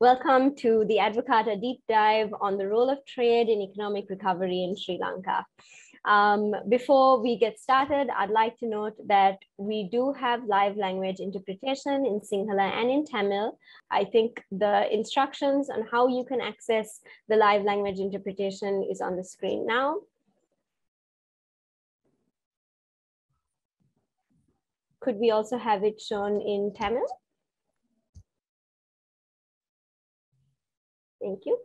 Welcome to the Advocata deep dive on the role of trade in economic recovery in Sri Lanka. Um, before we get started, I'd like to note that we do have live language interpretation in Sinhala and in Tamil. I think the instructions on how you can access the live language interpretation is on the screen now. Could we also have it shown in Tamil? Thank you.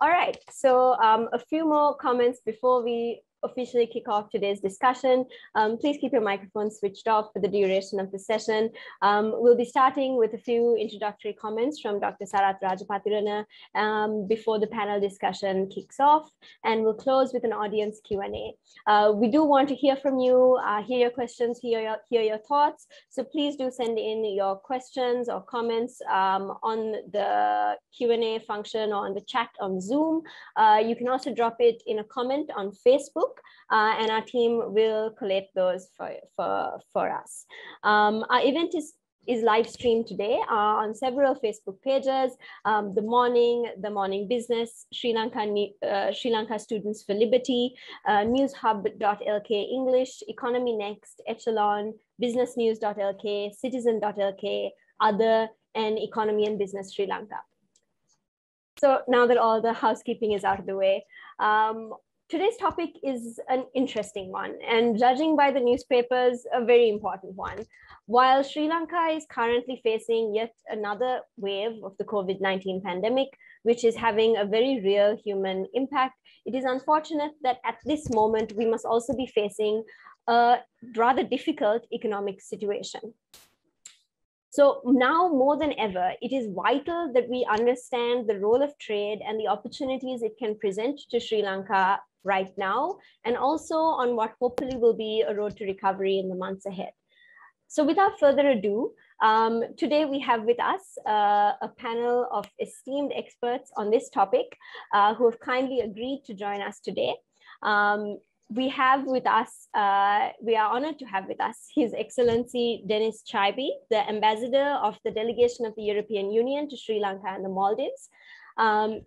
All right, so um, a few more comments before we officially kick off today's discussion. Um, please keep your microphone switched off for the duration of the session. Um, we'll be starting with a few introductory comments from Dr. Sarath Rajapatirana um, before the panel discussion kicks off, and we'll close with an audience Q&A. Uh, we do want to hear from you, uh, hear your questions, hear your, hear your thoughts. So please do send in your questions or comments um, on the Q&A function or on the chat on Zoom. Uh, you can also drop it in a comment on Facebook uh, and our team will collect those for, for, for us. Um, our event is is live streamed today uh, on several Facebook pages. Um, the morning, the morning business, Sri Lanka, uh, Sri Lanka Students for Liberty, uh, newshub.lk English, Economy Next, Echelon, businessnews.lk, citizen.lk, other, and economy and business Sri Lanka. So now that all the housekeeping is out of the way, um, today's topic is an interesting one and judging by the newspapers, a very important one. While Sri Lanka is currently facing yet another wave of the COVID-19 pandemic, which is having a very real human impact, it is unfortunate that at this moment, we must also be facing a rather difficult economic situation. So now more than ever, it is vital that we understand the role of trade and the opportunities it can present to Sri Lanka right now, and also on what hopefully will be a road to recovery in the months ahead. So without further ado, um, today we have with us uh, a panel of esteemed experts on this topic uh, who have kindly agreed to join us today. Um, we have with us, uh, we are honored to have with us His Excellency Denis Chaibi, the Ambassador of the Delegation of the European Union to Sri Lanka and the Maldives. Um,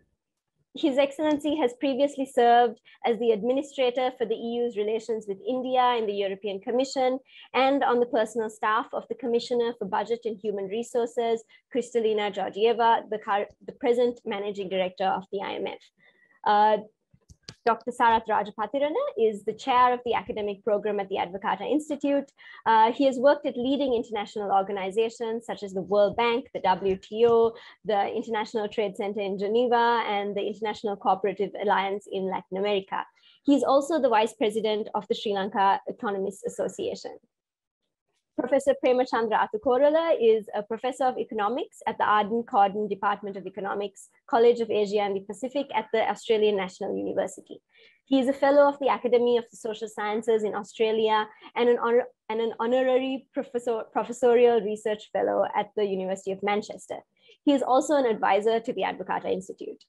his Excellency has previously served as the administrator for the EU's relations with India in the European Commission and on the personal staff of the Commissioner for Budget and Human Resources, Kristalina Georgieva, the, the present managing director of the IMF. Uh, Dr. Sarath Rajapatirana is the chair of the academic program at the Advocata Institute. Uh, he has worked at leading international organizations such as the World Bank, the WTO, the International Trade Center in Geneva, and the International Cooperative Alliance in Latin America. He's also the vice president of the Sri Lanka Economists Association. Professor Prema-Chandra Athukorala is a professor of economics at the Arndt-Corden Department of Economics, College of Asia and the Pacific at the Australian National University. He is a fellow of the Academy of the Social Sciences in Australia and an, honor, and an honorary professor, professorial research fellow at the University of Manchester. He is also an advisor to the Advocata Institute.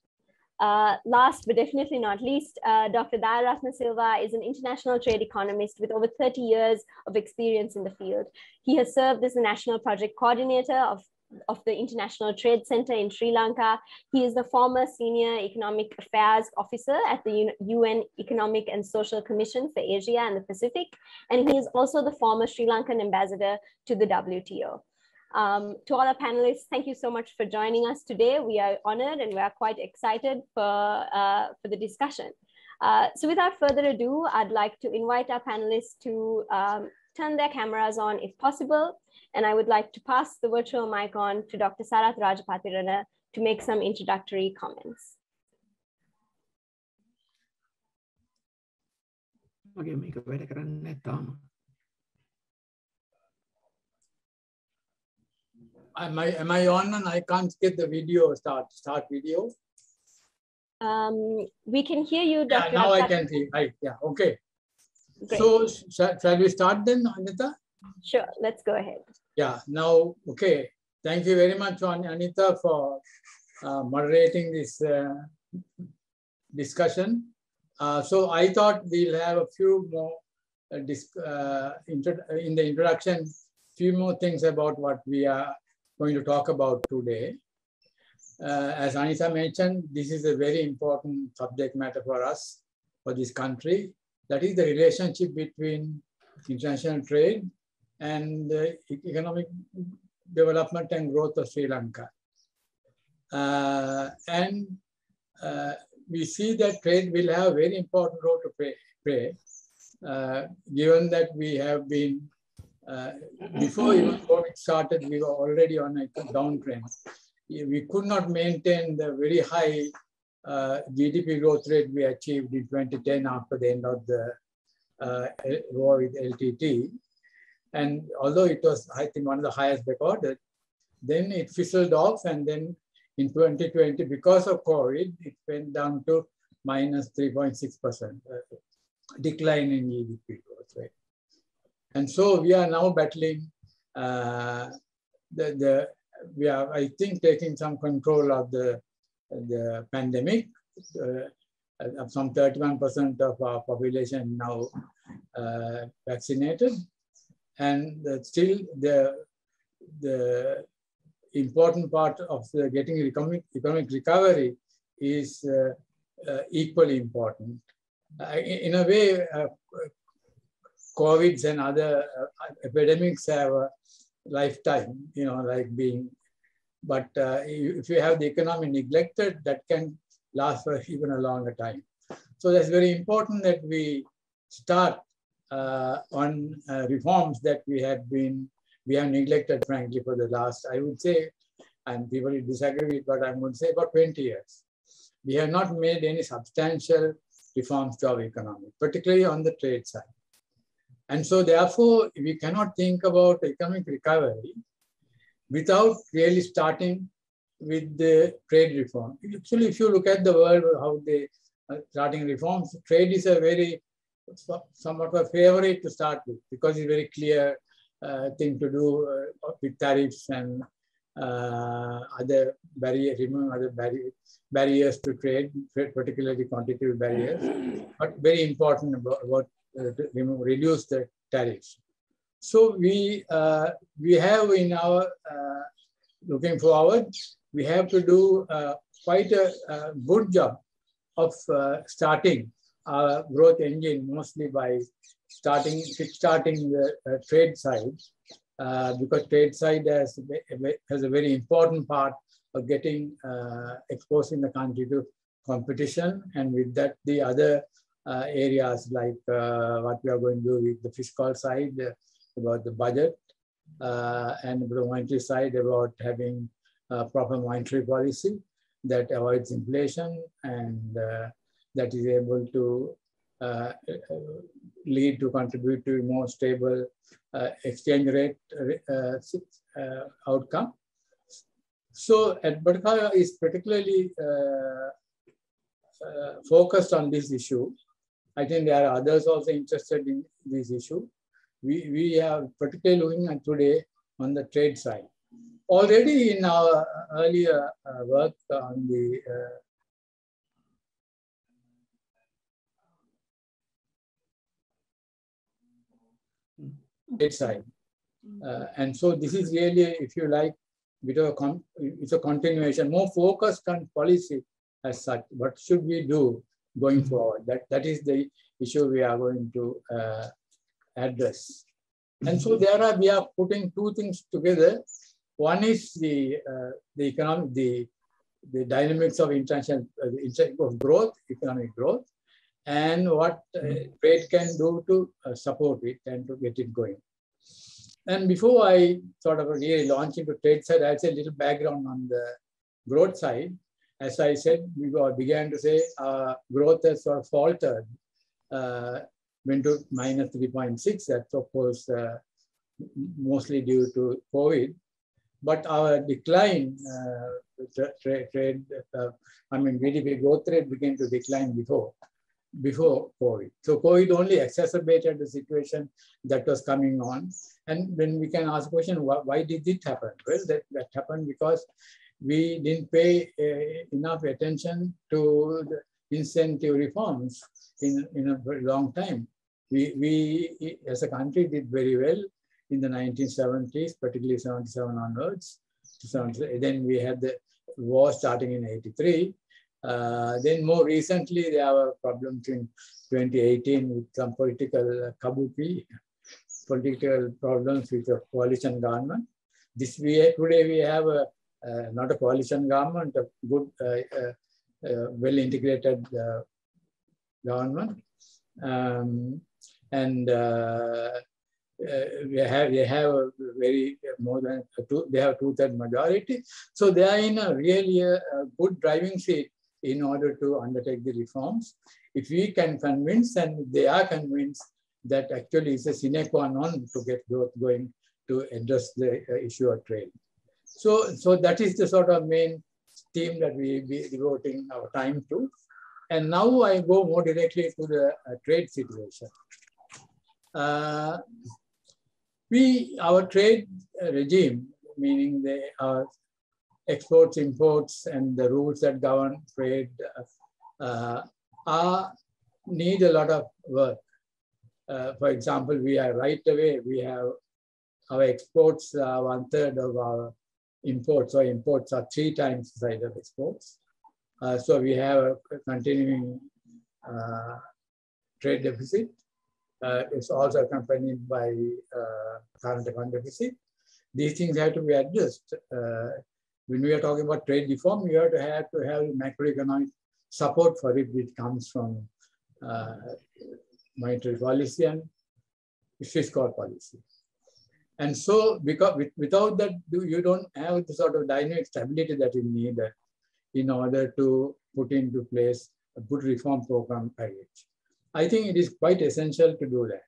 Uh, last but definitely not least, uh, Dr. Dayaratna Silva is an international trade economist with over 30 years of experience in the field. He has served as the national project coordinator of, of the International Trade Center in Sri Lanka. He is the former senior economic affairs officer at the UN Economic and Social Commission for Asia and the Pacific. And he is also the former Sri Lankan ambassador to the WTO. Um, to all our panelists, thank you so much for joining us today. We are honored and we are quite excited for, uh, for the discussion. Uh, so without further ado, I'd like to invite our panelists to um, turn their cameras on if possible. And I would like to pass the virtual mic on to Dr. Sarath Rajapatirana to make some introductory comments. Am I am I on and I can't get the video start start video? Um, we can hear you, Dr. Yeah, now I can see. Right. Yeah. Okay. Great. So sh shall we start then, Aneetha? Sure. Let's go ahead. Yeah. Now, okay. Thank you very much, Aneetha, for uh, moderating this uh, discussion. Uh, so I thought we'll have a few more uh, uh, in the introduction, few more things about what we are going to talk about today. Uh, as Aneetha mentioned, this is a very important subject matter for us, for this country. That is the relationship between international trade and uh, economic development and growth of Sri Lanka. Uh, and uh, we see that trade will have a very important role to play, play uh, given that we have been, uh, before even COVID started, we were already on a downtrend. We could not maintain the very high uh, GDP growth rate we achieved in 2010 after the end of the uh, war with LTT. And although it was, I think, one of the highest recorded, then it fizzled off. And then in 2020, because of COVID, it went down to minus 3.6% uh, decline in GDP. And so we are now battling uh, the, the, we are, I think, taking some control of the, the pandemic. Uh, some 31% of our population now uh, vaccinated and still the, the important part of the getting economic, economic recovery is uh, uh, equally important. Uh, in, a way, uh, COVIDs and other uh, epidemics have a lifetime, you know, like being, but uh, if you have the economy neglected, that can last for even a longer time. So that's very important that we start uh, on uh, reforms that we have been, we have neglected frankly for the last, I would say, and people disagree with what I'm going to say, about 20 years. We have not made any substantial reforms to our economy, particularly on the trade side. And so therefore, we cannot think about economic recovery without really starting with the trade reform. Actually, if you look at the world, how they are starting reforms, trade is a very somewhat a favorite to start with because it's very clear uh, thing to do uh, with tariffs and uh, other barrier, remove other barrier, barriers to trade, particularly quantitative barriers, but very important about, about reduce the tariffs. So we uh, we have in our uh, looking forward, we have to do uh, quite a, a, good job of starting our growth engine mostly by starting starting the uh, trade side uh, because trade side has, has a very important part of getting uh, exposing the country to competition and with that the other uh, areas like uh, what we are going to do with the fiscal side uh, about the budget and the monetary side about having a proper monetary policy that avoids inflation and that is able to uh, lead to contribute to more stable uh, exchange rate uh, uh outcome. So Advocata is particularly uh, uh, focused on this issue. I think there are others also interested in this issue. We, we are particularly looking at today on the trade side. Already in our earlier work on the trade side. Uh, and so this is really, if you like, bit of a it's a continuation, more focused on policy as such. What should we do going forward? That that is the issue we are going to uh, address. And so there are we are putting two things together. One is the uh, the economic the the dynamics of international uh, of growth, economic growth, and what uh, trade can do to uh, support it and to get it going. And before I sort of really launch into trade side, I'll say a little background on the growth side. As I said, we began to say uh, growth has sort of faltered, uh, went to minus 3.6. That's of course uh, mostly due to COVID. But our decline, uh, trade, uh, I mean, GDP growth rate began to decline before before COVID. So COVID only exacerbated the situation that was coming on. And when we can ask the question, why, why did it happen? Well, that, that happened because we didn't pay uh, enough attention to the incentive reforms in, in a very long time. We, we, as a country, did very well in the 1970s, particularly 77 onwards. then we had the war starting in 83. Uh, then more recently, there were problems in 2018 with some political kabuki, political problems with the coalition government. This we, today we have a, not a coalition government, a good, uh, uh, uh well integrated uh, government. Um, and uh, they have they have a very more than two they have two third majority. So they are in a really good driving seat in order to undertake the reforms. If we can convince and they are convinced that actually is a sine qua non to get growth going to address the uh, issue of trade so so that is the sort of main theme that we be devoting our time to and now i go more directly to the uh, trade situation uh, we, our trade regime, meaning the uh, exports, imports, and the rules that govern trade uh, are, need a lot of work. Uh, for example, we are right away, we have our exports are one third of our imports, or imports are three times the size of exports. Uh, so we have a continuing uh, trade deficit uh, is also accompanied by uh, current account deficit. These things have to be addressed. Uh, when we are talking about trade reform, we have to have to have macroeconomic support for it, which comes from uh, monetary policy and fiscal policy. And so, because without that, you don't have the sort of dynamic stability that you need in order to put into place a good reform program package. I think it is quite essential to do that.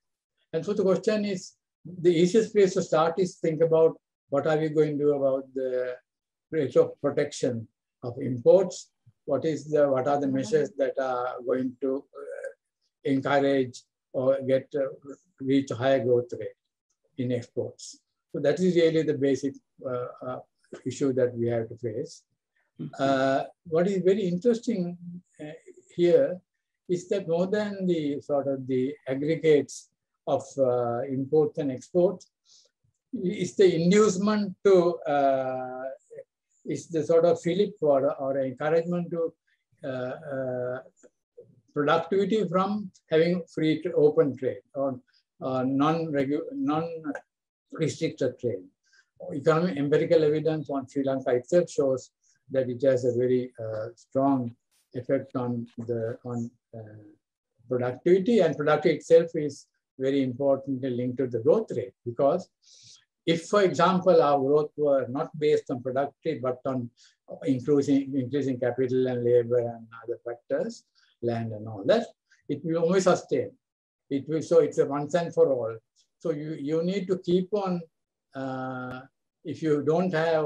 And so the question is, the easiest place to start is think about what are we going to do about the rate of protection of imports? What is the what are the measures that are going to uh, encourage or get uh, reach higher growth rate in exports? So that is really the basic uh, uh issue that we have to face. Mm-hmm. Uh, what is very interesting uh, here is that more than the sort of the aggregates of uh, imports and exports, is the inducement to, uh, is the sort of fillip for or encouragement to uh, uh productivity from having free open trade or non-restricted trade. Economic empirical evidence on Sri Lanka itself shows that it has a very uh, strong effect on the on uh, productivity and productivity itself is very importantly linked to the growth rate because if, for example, our growth were not based on productivity but on increasing, increasing capital and labor and other factors, land and all that, it will only sustain. It will, so it's a once and for all. So you, you need to keep on, uh, if you don't have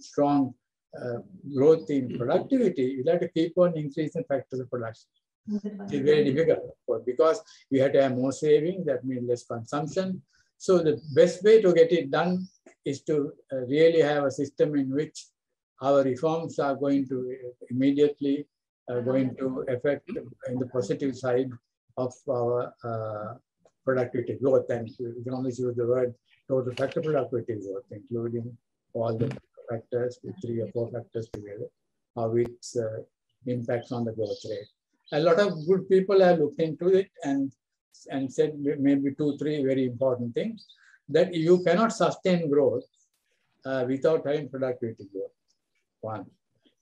strong uh, growth in productivity, you have to keep on increasing factors of production. It's very difficult because you have to have more saving, that means less consumption. So the best way to get it done is to uh, really have a system in which our reforms are going to immediately uh, going to affect in the positive side of our uh, productivity growth. And only use the word total factor productivity growth, including all the factors, three or four factors together, how it uh, impacts on the growth rate a lot of good people have looked into it and, and said maybe two, three very important things that you cannot sustain growth uh, without having productivity growth. One.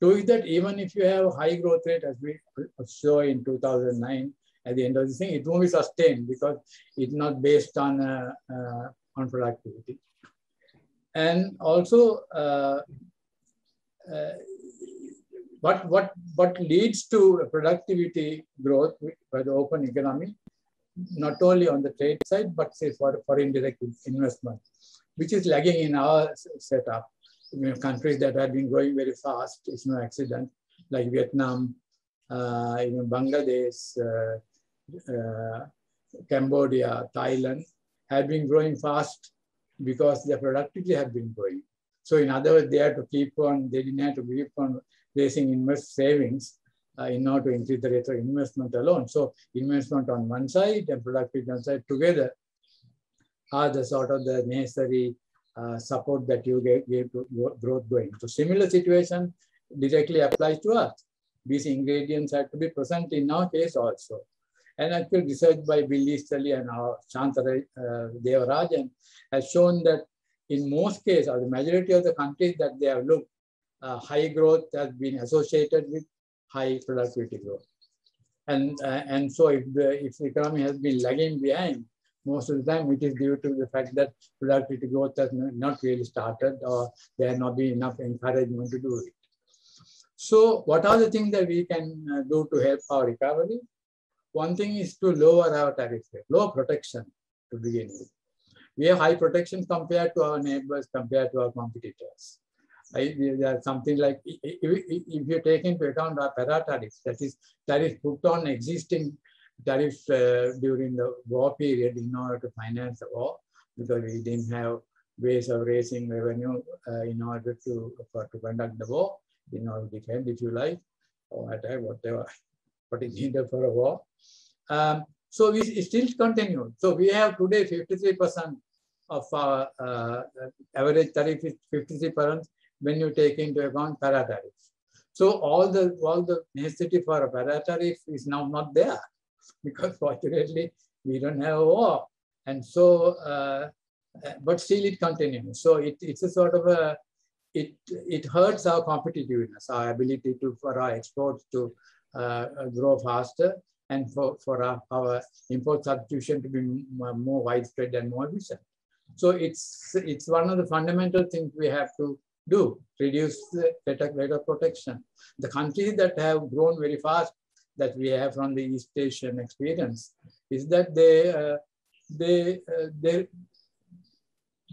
Two is that even if you have a high growth rate, as we saw in 2009, at the end of the thing, it won't be sustained because it's not based on, uh, uh, on productivity. And also, uh, uh what, what, what leads to productivity growth by the open economy, not only on the trade side, but say for foreign direct investment, which is lagging in our setup. You know, countries that have been growing very fast, it's no accident, like Vietnam, uh, even Bangladesh, uh, Cambodia, Thailand, have been growing fast because their productivity have been growing. So in other words, they had to keep on, they didn't have to keep on raising invest savings uh, in order to increase the rate of investment alone. So investment on one side and productivity on side together are the sort of the necessary uh, support that you gave, gave to growth going. So similar situation directly applies to us. These ingredients have to be present in our case also. And actual research by Bill Easterly and our Shantara uh, Devarajan has shown that in most cases, or the majority of the countries that they have looked, uh, high growth has been associated with high productivity growth. And, uh, and so if the, if the economy has been lagging behind, most of the time it is due to the fact that productivity growth has not really started or there has not been enough encouragement to do it. So what are the things that we can uh, do to help our recovery? One thing is to lower our tariff rate, lower protection to begin with. We have high protection compared to our neighbors, compared to our competitors. I, there's something like, if, if you take into account our para tariffs, that is tariffs put on existing tariffs uh, during the war period in order to finance the war, because we didn't have ways of raising revenue uh, in order to, for, to conduct the war, in order to defend, if you like, or attack, whatever, what is needed for a war. Um, so we still continue. So we have today 53% of our uh, average tariff is 53% when you take into account para tariffs. So all the all the necessity for a para tariff is now not there because fortunately we don't have a war. And so, uh, but still it continues. So it, it's a sort of a, it, it hurts our competitiveness, our ability to, for our exports to uh, grow faster and for, for our, our import substitution to be more widespread and more efficient. So it's, it's one of the fundamental things we have to do, reduce the better, better protection. The countries that have grown very fast that we have from the East Asian experience is that they, uh, they, uh, they,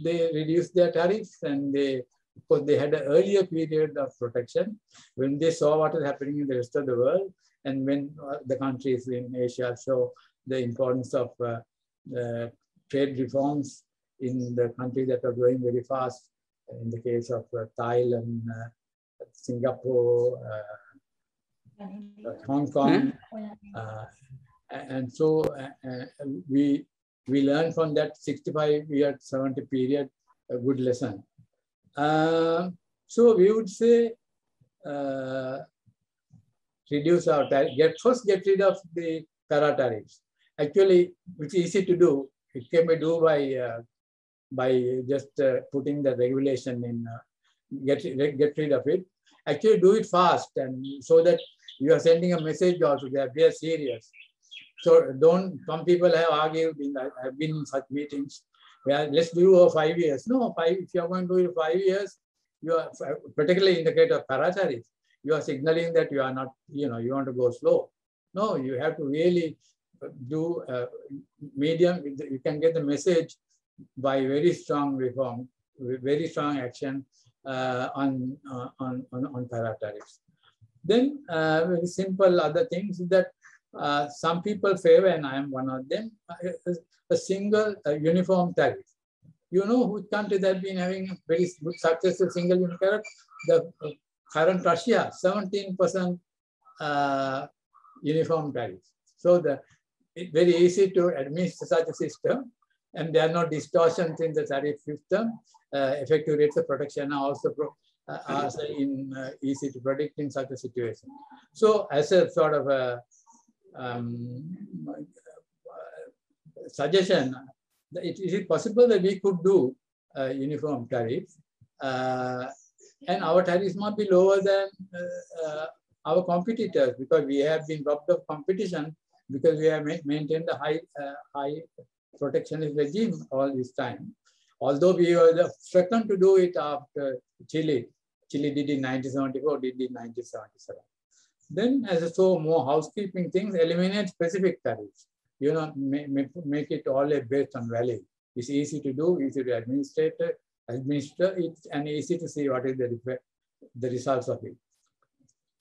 they reduced their tariffs and they, because they had an earlier period of protection when they saw what is happening in the rest of the world and when uh, the countries in Asia show the importance of uh, trade reforms in the countries that are growing very fast, in the case of uh, Thailand, uh, Singapore, uh, Hong Kong. Hmm? and so we, we learned from that 65 year, 70 period, a good lesson. so we would say reduce our tariff, get first get rid of the para tariffs. Actually, which is easy to do. It can be do by uh, by just uh, putting the regulation in, uh, get, get rid of it. Actually do it fast and so that you are sending a message also that we are serious. So don't, some people have argued, in, have been in such meetings where let's do over five years. No, five, if you are going to do it five years, you are, particularly in the case of para tariff, you are signaling that you are not, you know, you want to go slow. No, you have to really do uh, medium, you can get the message by very strong reform, very strong action uh, on, uh, on, on, on para tariffs. Then uh, very simple other things that uh, some people favor, and I am one of them, uh, a single uniform tariff. You know which country that been having very good successful single uniform tariff? The current Russia, 17% uniform tariffs. So the, it's very easy to administer such a system and there are no distortions in the tariff system. Uh, effective rates of protection are also pro uh, are in, uh, easy to predict in such a situation. So as a sort of a um, suggestion, it, is it possible that we could do uniform tariffs uh, and our tariffs might be lower than uh, uh, our competitors because we have been robbed of competition because we have ma maintained a high, high protectionist regime all this time. Although we were the second to do it after Chile. Chile did in 1974, did in 1977. Then as a so more housekeeping things, eliminate specific tariffs. You know, make, make it all based on value. It's easy to do, easy to administrate, administer it, and easy to see what is the, the results of it.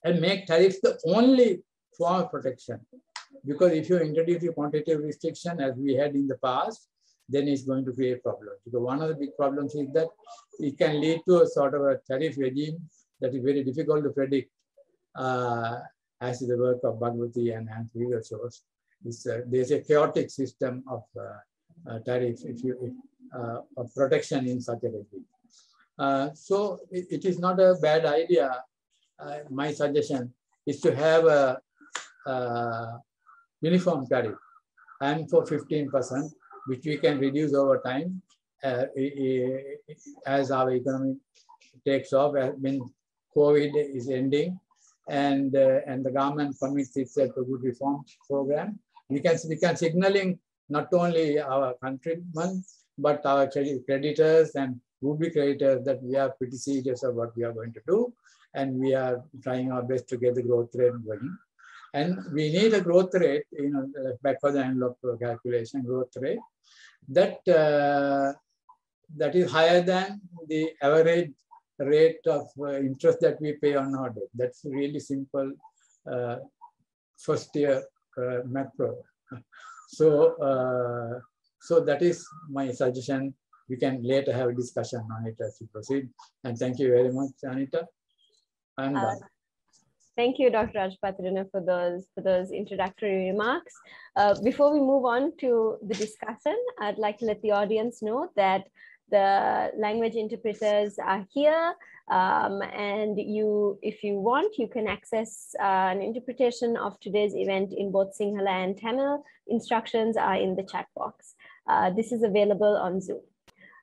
And make tariffs the only form of protection because if you introduce quantitative restriction as we had in the past, then it's going to create problems. Because one of the big problems is that it can lead to a sort of a tariff regime that is very difficult to predict, uh, as is the work of Bhagwati and Hans Wiegersholz. Uh, there's a chaotic system of uh, uh, tariffs. If you, if, protection in such a regime. Uh, so it, it is not a bad idea. Uh, my suggestion is to have a, a uniform tariff and for 15%, which we can reduce over time uh, as our economy takes off, when COVID is ending and, uh, and the government commits itself to good reform program. We can, we can signaling not only our countrymen, but our creditors and would-be creditors that we are pretty serious of what we are going to do. And we are trying our best to get the growth rate going. And we need a growth rate, you know, back for the envelope calculation growth rate that uh, that is higher than the average rate of uh, interest that we pay on our debt. That's really simple uh, first year uh, math. So, uh, so that is my suggestion. We can later have a discussion on it as we proceed. And thank you very much, Aneetha. I'm uh, done. Thank you, Dr. Rajapatirana, for those for those introductory remarks. Uh, before we move on to the discussion, I'd like to let the audience know that the language interpreters are here um, and you if you want you can access uh, an interpretation of today's event in both Sinhala and Tamil instructions are in the chat box uh, this is available on Zoom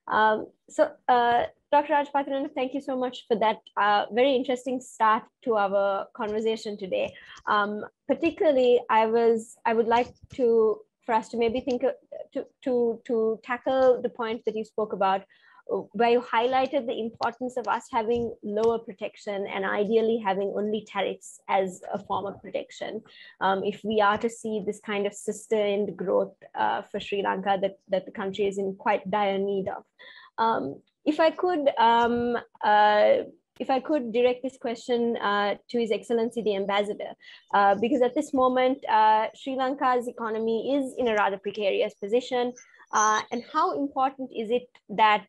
um, so uh, Dr. Rajapatirana, thank you so much for that uh, very interesting start to our conversation today. Um, particularly, I was I would like to for us to maybe think to, to, to tackle the point that you spoke about where you highlighted the importance of us having lower protection and ideally having only tariffs as a form of protection. Um, if we are to see this kind of sustained growth uh, for Sri Lanka that, that the country is in quite dire need of. Um, if I could um, uh, if I could direct this question uh, to His Excellency the Ambassador, uh, because at this moment, uh, Sri Lanka's economy is in a rather precarious position. Uh, and how important is it that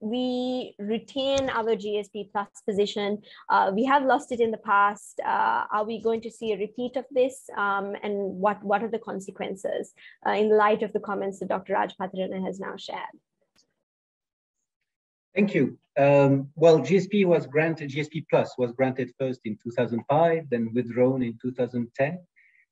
we retain our GSP plus position? Uh, we have lost it in the past. Uh, are we going to see a repeat of this? Um, and what, what are the consequences in light of the comments that Dr. Raj Rajapatirana has now shared? Thank you. Um, well, GSP was granted, GSP Plus was granted first in 2005, then withdrawn in 2010,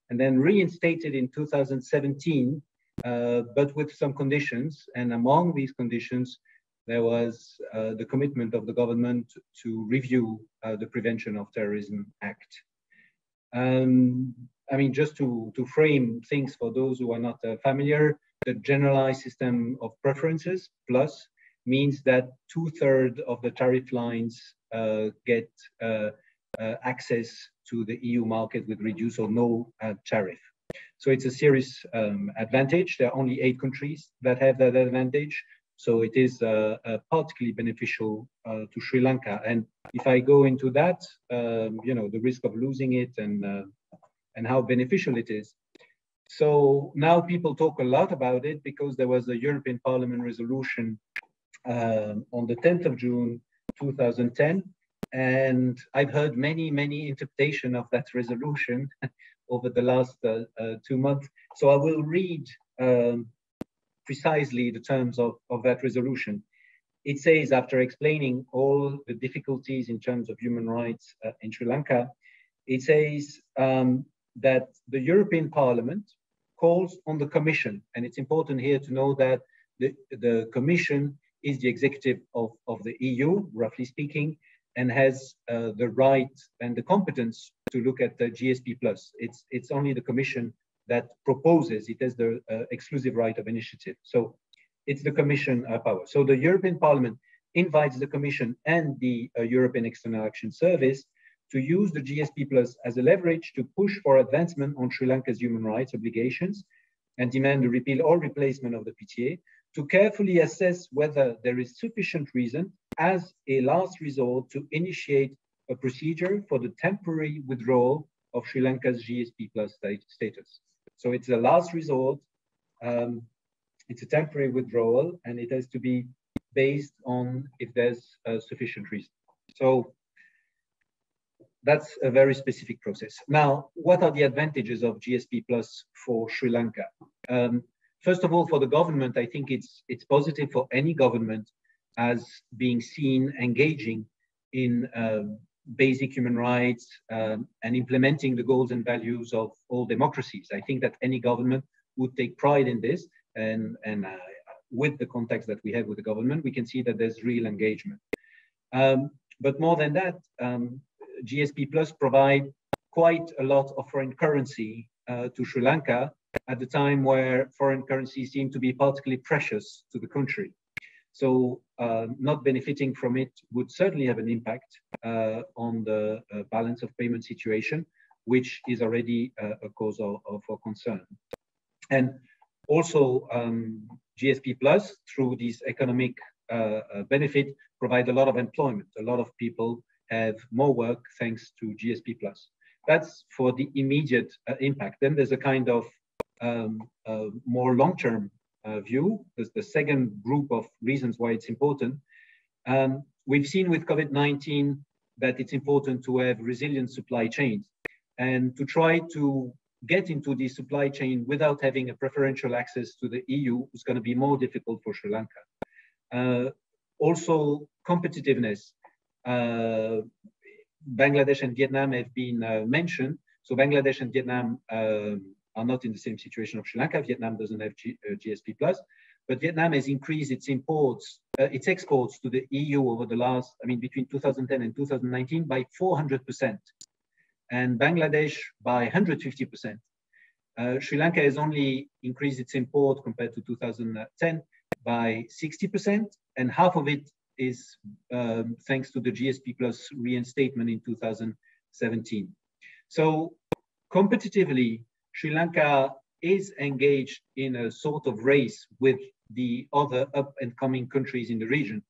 and then reinstated in 2017, uh, but with some conditions. And among these conditions, there was uh, the commitment of the government to review uh, the Prevention of Terrorism Act. Um, I mean, just to, to frame things for those who are not uh, familiar, the generalized system of preferences plus means that two thirds of the tariff lines uh, get uh, uh, access to the EU market with reduced or no tariff. So it's a serious um, advantage. There are only eight countries that have that advantage. So it is uh, uh, particularly beneficial to Sri Lanka. And if I go into that, um, you know, the risk of losing it and, and how beneficial it is, so now people talk a lot about it because there was a European Parliament resolution um, on the 10th of June 2010. And I've heard many, many interpretation of that resolution over the last uh, uh, two months. So I will read um, precisely the terms of, of that resolution. It says, after explaining all the difficulties in terms of human rights uh, in Sri Lanka, it says um, that the European Parliament calls on the Commission, and it's important here to know that the, the Commission is the executive of, of the EU, roughly speaking, and has uh, the right and the competence to look at the GSP plus. It's it's only the Commission that proposes. It has the uh, exclusive right of initiative. So it's the Commission uh, power. So the European Parliament invites the Commission and the uh, European External Action Service to use the GSP plus as a leverage to push for advancement on Sri Lanka's human rights obligations and demand the repeal or replacement of the PTA to carefully assess whether there is sufficient reason as a last resort to initiate a procedure for the temporary withdrawal of Sri Lanka's GSP plus status. So it's a last resort, um, it's a temporary withdrawal, and it has to be based on if there's a sufficient reason. So that's a very specific process. Now, what are the advantages of GSP plus for Sri Lanka? Um, first of all, for the government, I think it's it's positive for any government as being seen engaging in um, basic human rights um, and implementing the goals and values of all democracies. I think that any government would take pride in this, and and uh, with the context that we have with the government, we can see that there's real engagement. Um, but more than that, um, GSP Plus provide quite a lot of foreign currency uh, to Sri Lanka at the time where foreign currency seemed to be particularly precious to the country. So uh, not benefiting from it would certainly have an impact uh, on the uh, balance of payment situation, which is already uh, a cause of, of, concern. And also um, GSP Plus, through this economic uh, uh, benefit, provide a lot of employment. A lot of people have more work thanks to GSP Plus. That's for the immediate impact. Then there's a kind of um, more long-term view. There's the second group of reasons why it's important. Um, we've seen with COVID-19 that it's important to have resilient supply chains and to try to get into the supply chain without having a preferential access to the EU is going to be more difficult for Sri Lanka. Uh, also, competitiveness. Uh, Bangladesh and Vietnam have been uh, mentioned. So Bangladesh and Vietnam um, are not in the same situation of Sri Lanka. Vietnam doesn't have G, uh, GSP plus, but Vietnam has increased its imports, uh, its exports to the EU over the last, I mean, between 2010 and 2019 by 400%, and Bangladesh by 150%. Uh, Sri Lanka has only increased its import compared to 2010 by 60%, and half of it is um, thanks to the GSP plus reinstatement in 2017. So competitively, Sri Lanka is engaged in a sort of race with the other up and coming countries in the region.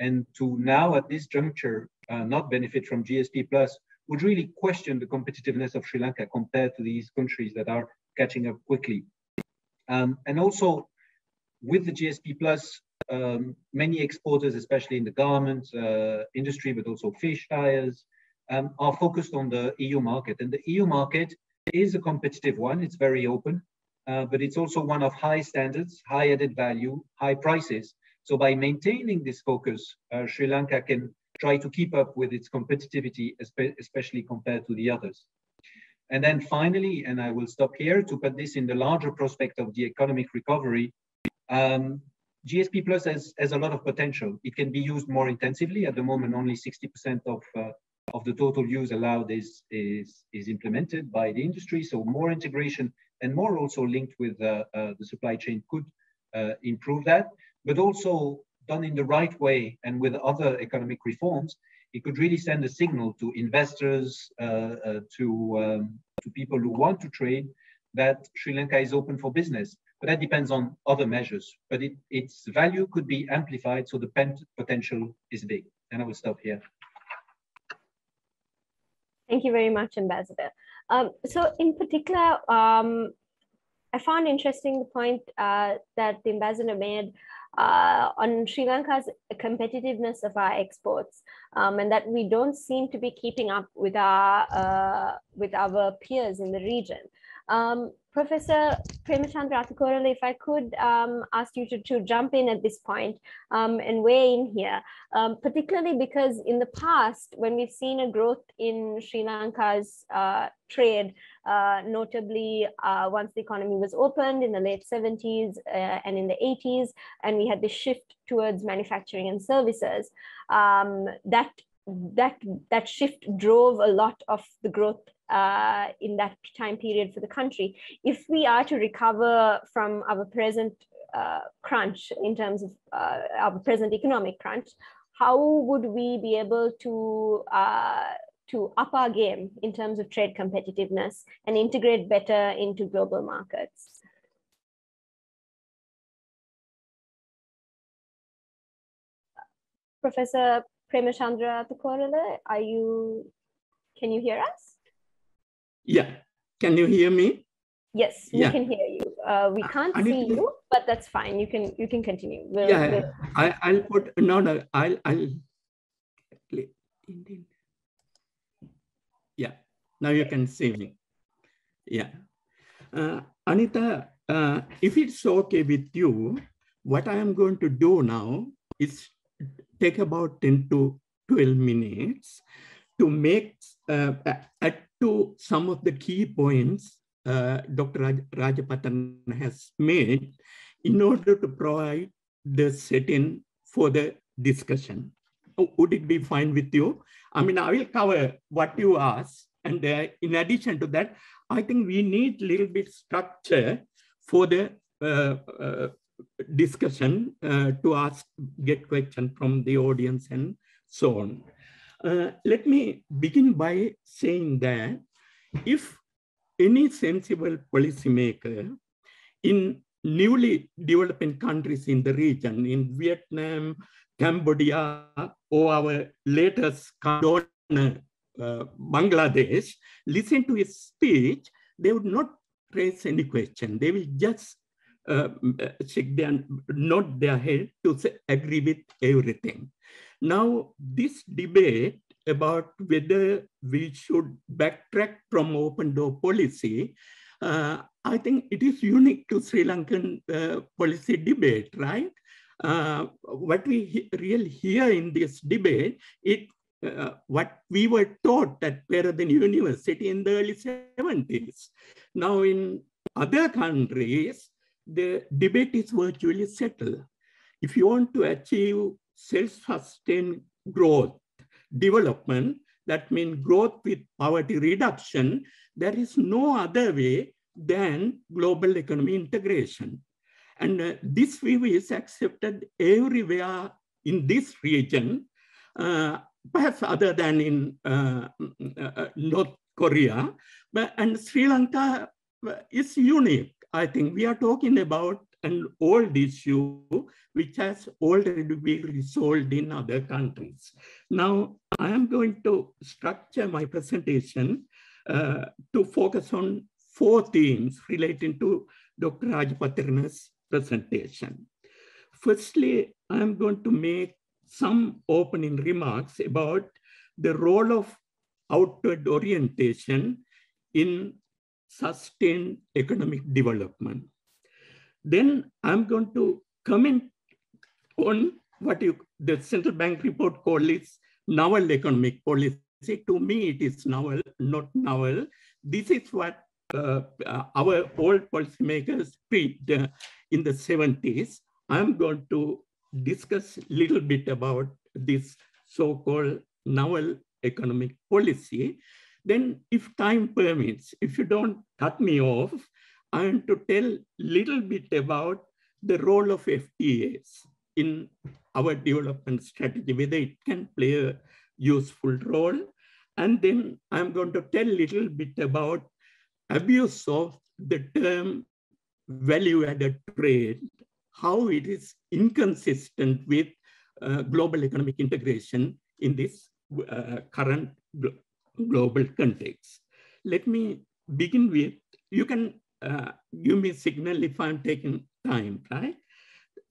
And to now at this juncture uh, not benefit from GSP plus would really question the competitiveness of Sri Lanka compared to these countries that are catching up quickly. Um, and also with the GSP plus, um, many exporters, especially in the garment uh, industry, but also fish, tires, um, are focused on the EU market. And the EU market is a competitive one. It's very open, uh, but it's also one of high standards, high added value, high prices. So by maintaining this focus, uh, Sri Lanka can try to keep up with its competitivity, especially compared to the others. And then finally, and I will stop here to put this in the larger prospect of the economic recovery, um, GSP Plus has, has a lot of potential. It can be used more intensively. At the moment, only 60% of uh, of the total use allowed is, is, is implemented by the industry. So more integration and more also linked with uh, uh, the supply chain could uh, improve that, but also done in the right way and with other economic reforms, it could really send a signal to investors, uh, uh, to, um, to people who want to trade that Sri Lanka is open for business. But that depends on other measures. But it, its value could be amplified, so the potential is big. And I will stop here. Thank you very much, Ambassador. Um, so in particular, um, I found interesting the point uh, that the ambassador made uh, on Sri Lanka's competitiveness of our exports, um, and that we don't seem to be keeping up with our uh, with our peers in the region. Um, Professor Prema-Chandra Athukorala, if I could um, ask you to, to jump in at this point, um, and weigh in here, um, particularly because in the past, when we've seen a growth in Sri Lanka's uh, trade, uh, notably uh, once the economy was opened in the late 70s uh, and in the 80s, and we had the shift towards manufacturing and services, um, that that that shift drove a lot of the growth uh, in that time period for the country. If we are to recover from our present uh, crunch in terms of uh, our present economic crunch, how would we be able to uh, to up our game in terms of trade competitiveness and integrate better into global markets? Professor Prema-Chandra Athukorala, are you, can you hear us? Yeah. Can you hear me? Yes, we yeah. can hear you. Uh, we can't I see you, but that's fine. You can you can continue. We'll, yeah, we'll... I I'll put no no I'll I'll yeah. Now you can see me. Yeah. Uh, Aneetha, uh, if it's okay with you, what I am going to do now is take about 10 to 12 minutes to make, uh, add to some of the key points uh, Dr. Raj Rajapatirana has made in order to provide the setting for the discussion. Oh, would it be fine with you? I mean, I will cover what you asked. And uh, in addition to that, I think we need a little bit structure for the uh, uh, discussion uh, to ask, get question from the audience and so on. Uh, let me begin by saying that if any sensible policymaker in newly developing countries in the region, in Vietnam, Cambodia, or our latest donor, uh, Bangladesh, listen to his speech, they would not raise any question. They will just uh, shake their, nod their head to say, agree with everything. Now, this debate about whether we should backtrack from open door policy, uh, I think it is unique to Sri Lankan uh, policy debate, right? Uh, what we he really hear in this debate, it uh, what we were taught at Peradeniya University in the early 70s. Now in other countries, the debate is virtually settled. If you want to achieve self-sustained growth, development, that means growth with poverty reduction, there is no other way than global economy integration. And uh, this view is accepted everywhere in this region, uh, perhaps other than in uh, uh North Korea, but, and Sri Lanka uh, is unique. I think we are talking about an old issue which has already been resolved in other countries. Now, I am going to structure my presentation uh, to focus on four themes relating to Dr. Rajapatirana's presentation. Firstly, I am going to make some opening remarks about the role of outward orientation in sustained economic development. Then I'm going to comment on what you, the central bank report called is novel economic policy. To me, it is novel, not novel. This is what uh, uh, our old policymakers preached uh, in the 70s. I'm going to discuss a little bit about this so-called novel economic policy. Then if time permits, if you don't cut me off, I want to tell little bit about the role of FTAs in our development strategy, whether it can play a useful role. And then I'm going to tell little bit about abuse of the term value-added trade, how it is inconsistent with uh, global economic integration in this uh, current global context. Let me begin with, you can uh, give me signal if I'm taking time, right?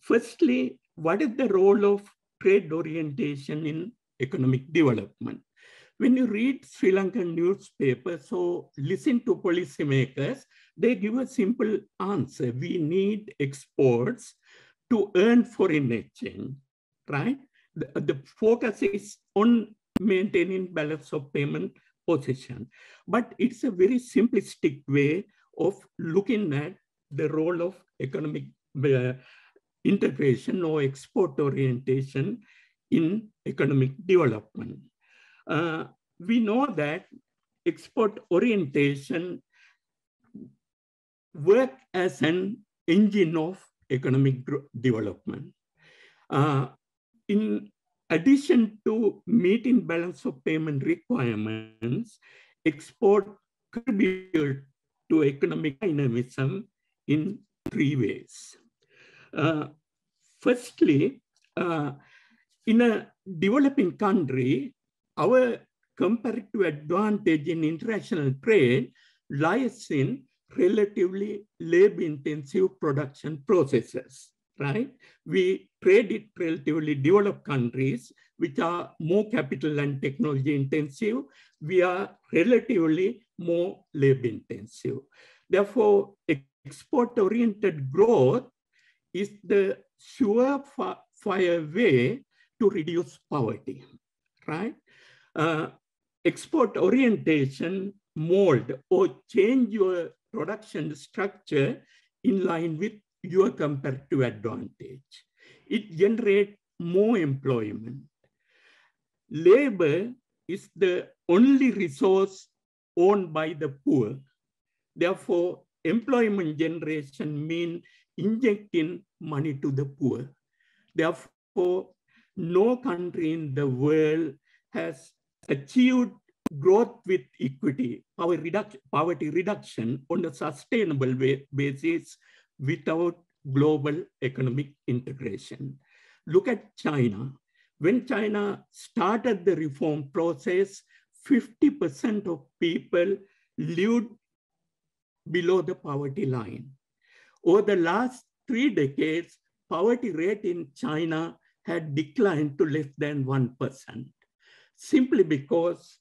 Firstly, what is the role of trade orientation in economic development? When you read Sri Lankan newspapers or listen to policymakers, they give a simple answer. We need exports to earn foreign exchange, right? The, the focus is on maintaining balance of payment position. But it's a very simplistic way of looking at the role of economic uh, integration or export orientation in economic development. Uh, we know that export orientation work as an engine of economic development. Uh, in addition to meeting balance of payment requirements, export contribute to economic dynamism in three ways. Uh, firstly, uh, in a developing country, our comparative advantage in international trade lies in relatively labor-intensive production processes, right? We trade it relatively developed countries, which are more capital and technology intensive. We are relatively more labor intensive. Therefore, export-oriented growth is the surefire way to reduce poverty, right? Uh, export orientation mold or change your production structure in line with your comparative advantage. It generates more employment. Labor is the only resource owned by the poor. Therefore, employment generation means injecting money to the poor. Therefore, no country in the world has achieved growth with equity, poverty reduction, on a sustainable basis without global economic integration. Look at China. When China started the reform process, 50% of people lived below the poverty line. Over the last three decades, poverty rate in China had declined to less than 1%, simply because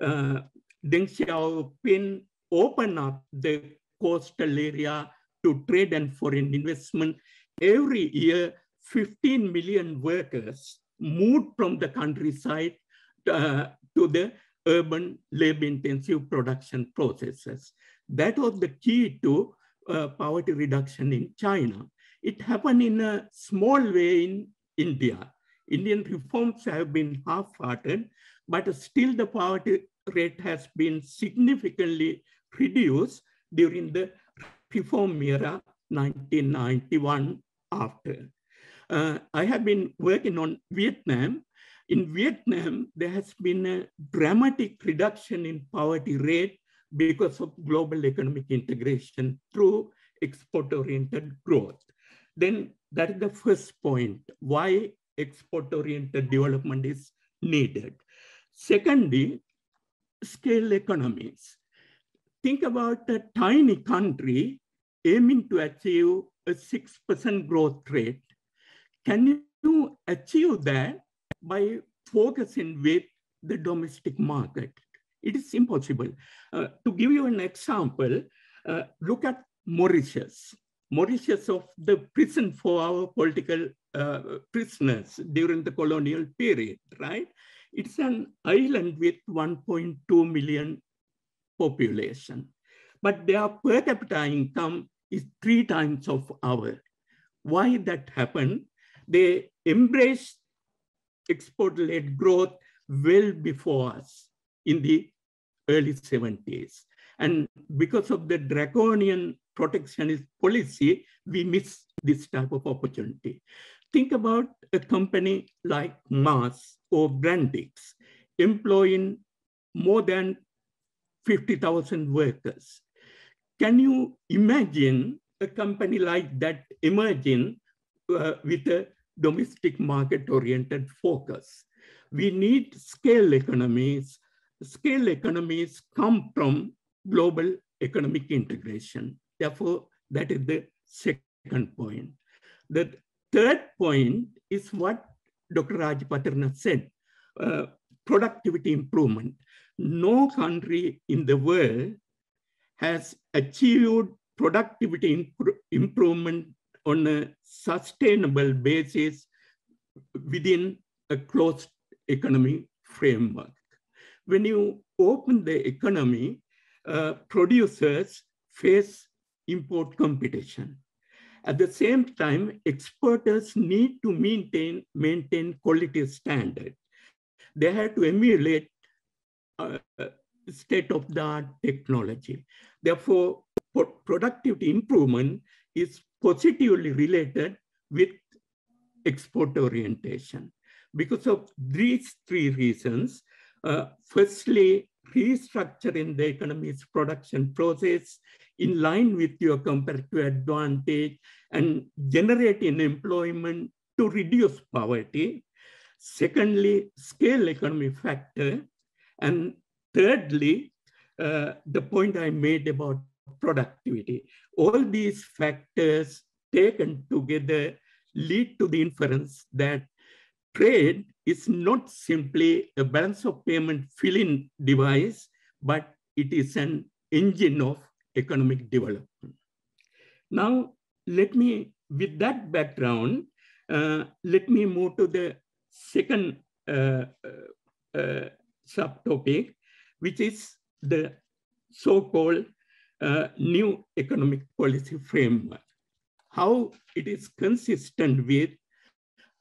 uh, Deng Xiaoping opened up the coastal area to trade and foreign investment. Every year, 15 million workers moved from the countryside uh, to the urban labor-intensive production processes. That was the key to uh, poverty reduction in China. It happened in a small way in India. Indian reforms have been half-hearted, but still the poverty rate has been significantly reduced during the reform era 1991 after. Uh, I have been working on Vietnam. In Vietnam, there has been a dramatic reduction in poverty rate because of global economic integration through export-oriented growth. Then that is the first point, why export-oriented development is needed. Secondly, scale economies. Think about a tiny country aiming to achieve a 6% growth rate. Can you achieve that by focusing with the domestic market? It is impossible. Uh, to give you an example, uh, look at Mauritius. Mauritius of the prison for our political uh, prisoners during the colonial period, right? It's an island with 1.2 million population, but their per capita income is three times of our. Why that happened? They embraced export-led growth well before us in the early 70s. And because of the draconian protectionist policy, we miss this type of opportunity. Think about a company like MAS or Brandix employing more than 50,000 workers. Can you imagine a company like that emerging uh, with a domestic market oriented focus? We need scale economies scale economies come from global economic integration. Therefore, that is the second point. The third point is what Dr. Raj Rajapatirana said, uh, productivity improvement. No country in the world has achieved productivity improvement on a sustainable basis within a closed economy framework when you open the economy, uh, producers face import competition. At the same time, exporters need to maintain, maintain quality standard. They have to emulate uh, state-of-the-art technology. Therefore, productivity improvement is positively related with export orientation. Because of these three reasons, uh, firstly, restructuring the economy's production process in line with your comparative advantage and generating employment to reduce poverty. Secondly, scale economy factor. And thirdly, uh, the point I made about productivity. All these factors taken together lead to the inference that trade is not simply a balance of payment filling device, but it is an engine of economic development. Now, let me, with that background, uh, let me move to the second uh, uh, uh subtopic, which is the so-called uh, new economic policy framework. How it is consistent with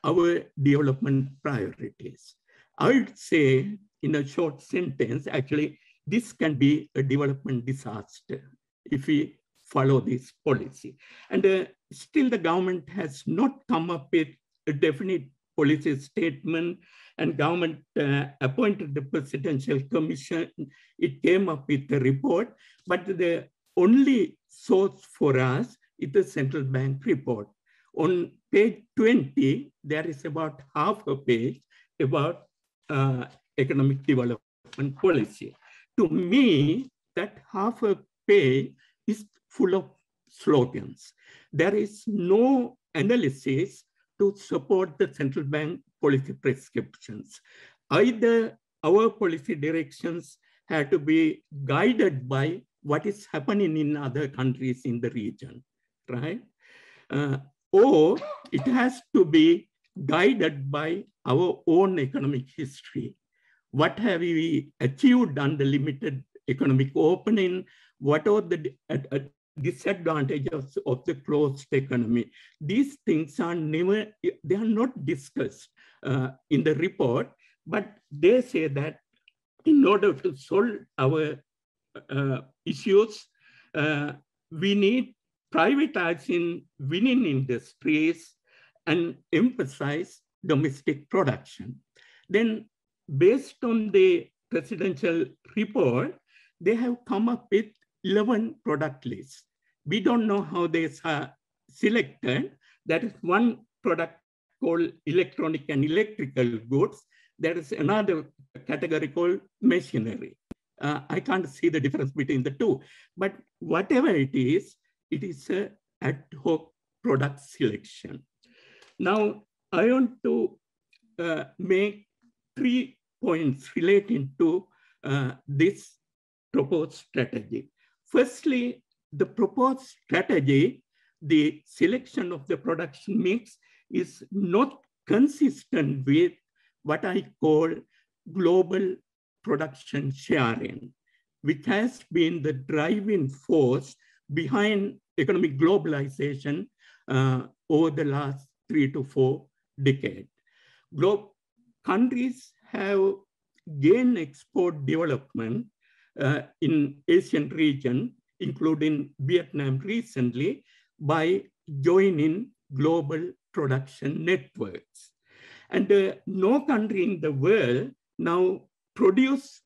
our development priorities. I would say in a short sentence, actually, this can be a development disaster if we follow this policy. And uh, still the government has not come up with a definite policy statement and government uh, appointed the presidential commission. It came up with a report, but the only source for us is the central bank report. On page 20, there is about half a page about uh, economic development policy. To me, that half a page is full of slogans. There is no analysis to support the central bank policy prescriptions. Either our policy directions have to be guided by what is happening in other countries in the region, right? Uh, or it has to be guided by our own economic history. What have we achieved under limited economic opening? What are the disadvantages of the closed economy? These things are never, they are not discussed uh, in the report, but they say that in order to solve our uh, issues, uh, we need privatizing winning industries and emphasize domestic production. Then based on the presidential report, they have come up with 11 product lists. We don't know how they are selected. That is one product called electronic and electrical goods. There is another category called machinery. Uh, I can't see the difference between the two, but whatever it is, it is a ad hoc product selection. Now, I want to uh, make three points relating to uh, this proposed strategy. Firstly, the proposed strategy, the selection of the production mix is not consistent with what I call global production sharing, which has been the driving force behind economic globalization uh, over the last three to four decades. Globe countries have gained export development in Asian region, including Vietnam recently, by joining global production networks. And uh, no country in the world now produce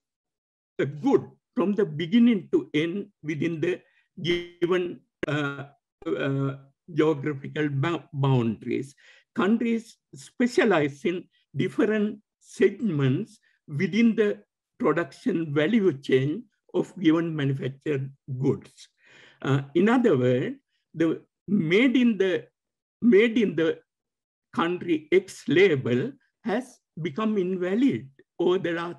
a good from the beginning to end within the given uh, uh, geographical boundaries. Countries specialize in different segments within the production value chain of given manufactured goods. Uh, in other words, the made in the made in the country X label has become invalid over the last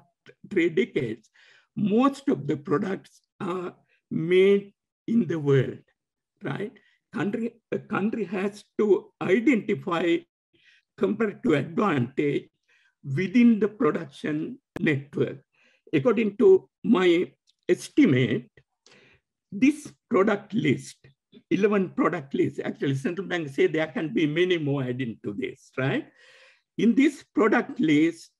three decades. Most of the products are made in the world, right? Country, a country has to identify comparative advantage within the production network. According to my estimate, this product list, 11 product list, actually central bank say there can be many more adding to this, right? In this product list,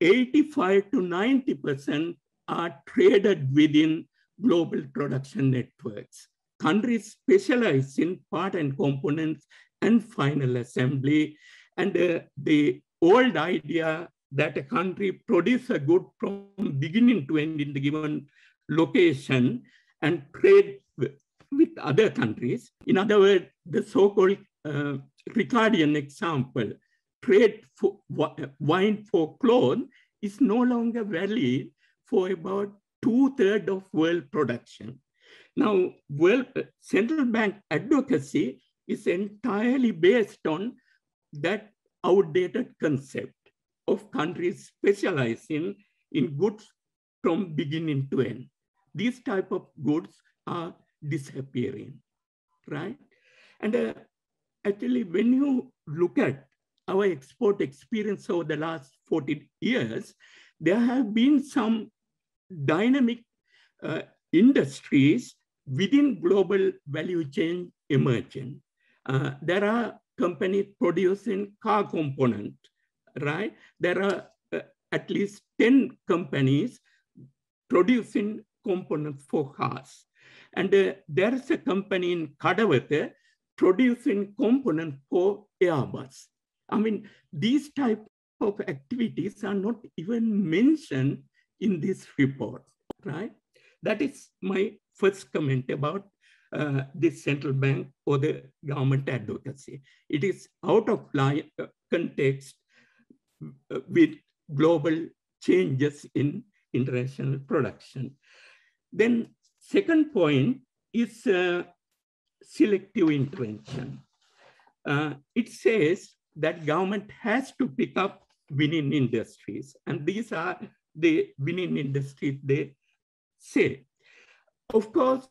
85 to 90% are traded within global production networks. Countries specialize in part and components and final assembly. And uh, the old idea that a country produce a good from beginning to end in the given location and trade with, other countries. In other words, the so-called uh, Ricardian example, trade for wine for clothes is no longer valid for about two-thirds of world production. Now, world, central bank advocacy is entirely based on that outdated concept of countries specializing in goods from beginning to end. These type of goods are disappearing, right? And uh, actually, when you look at our export experience over the last 40 years, there have been some dynamic uh, industries within global value chain emerging. Uh, there are companies producing car component, right? There are uh, at least 10 companies producing components for cars. And uh, there is a company in Kadawatha producing components for Airbus. I mean, these type of activities are not even mentioned in this report, right? That is my first comment about uh, this central bank or the government advocacy. It is out of line, uh, context with global changes in international production. Then second point is uh, selective intervention. Uh, it says that government has to pick up winning industries. And these are the winning industries they say. Of course,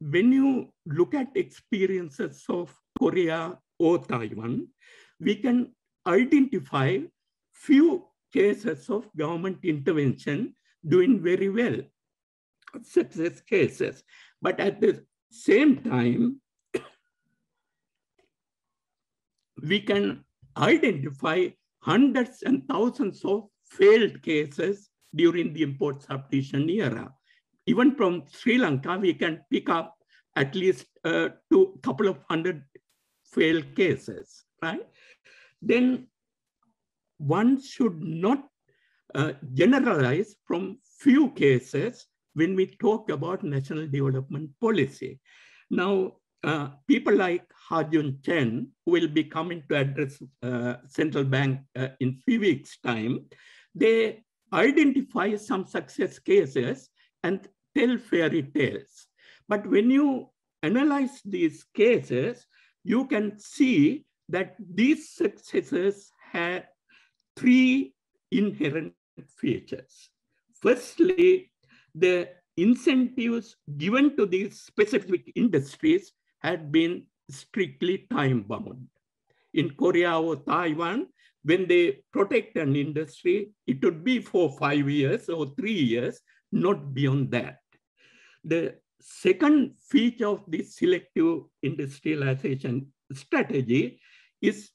when you look at experiences of Korea or Taiwan, we can identify few cases of government intervention doing very well, success cases. But at the same time, we can identify hundreds and thousands of failed cases during the import substitution era. Even from Sri Lanka, we can pick up at least a uh, couple of hundred failed cases, right? Then one should not uh, generalize from few cases when we talk about national development policy. Now, uh, people like Ha-Joon Chang will be coming to address uh, central bank uh, in few weeks time. They identify some success cases and tell fairy tales. But when you analyze these cases, you can see that these successes have three inherent features. Firstly, the incentives given to these specific industries had been strictly time bound. In Korea or Taiwan, when they protect an industry, it would be for five years or three years, not beyond that. The second feature of this selective industrialization strategy is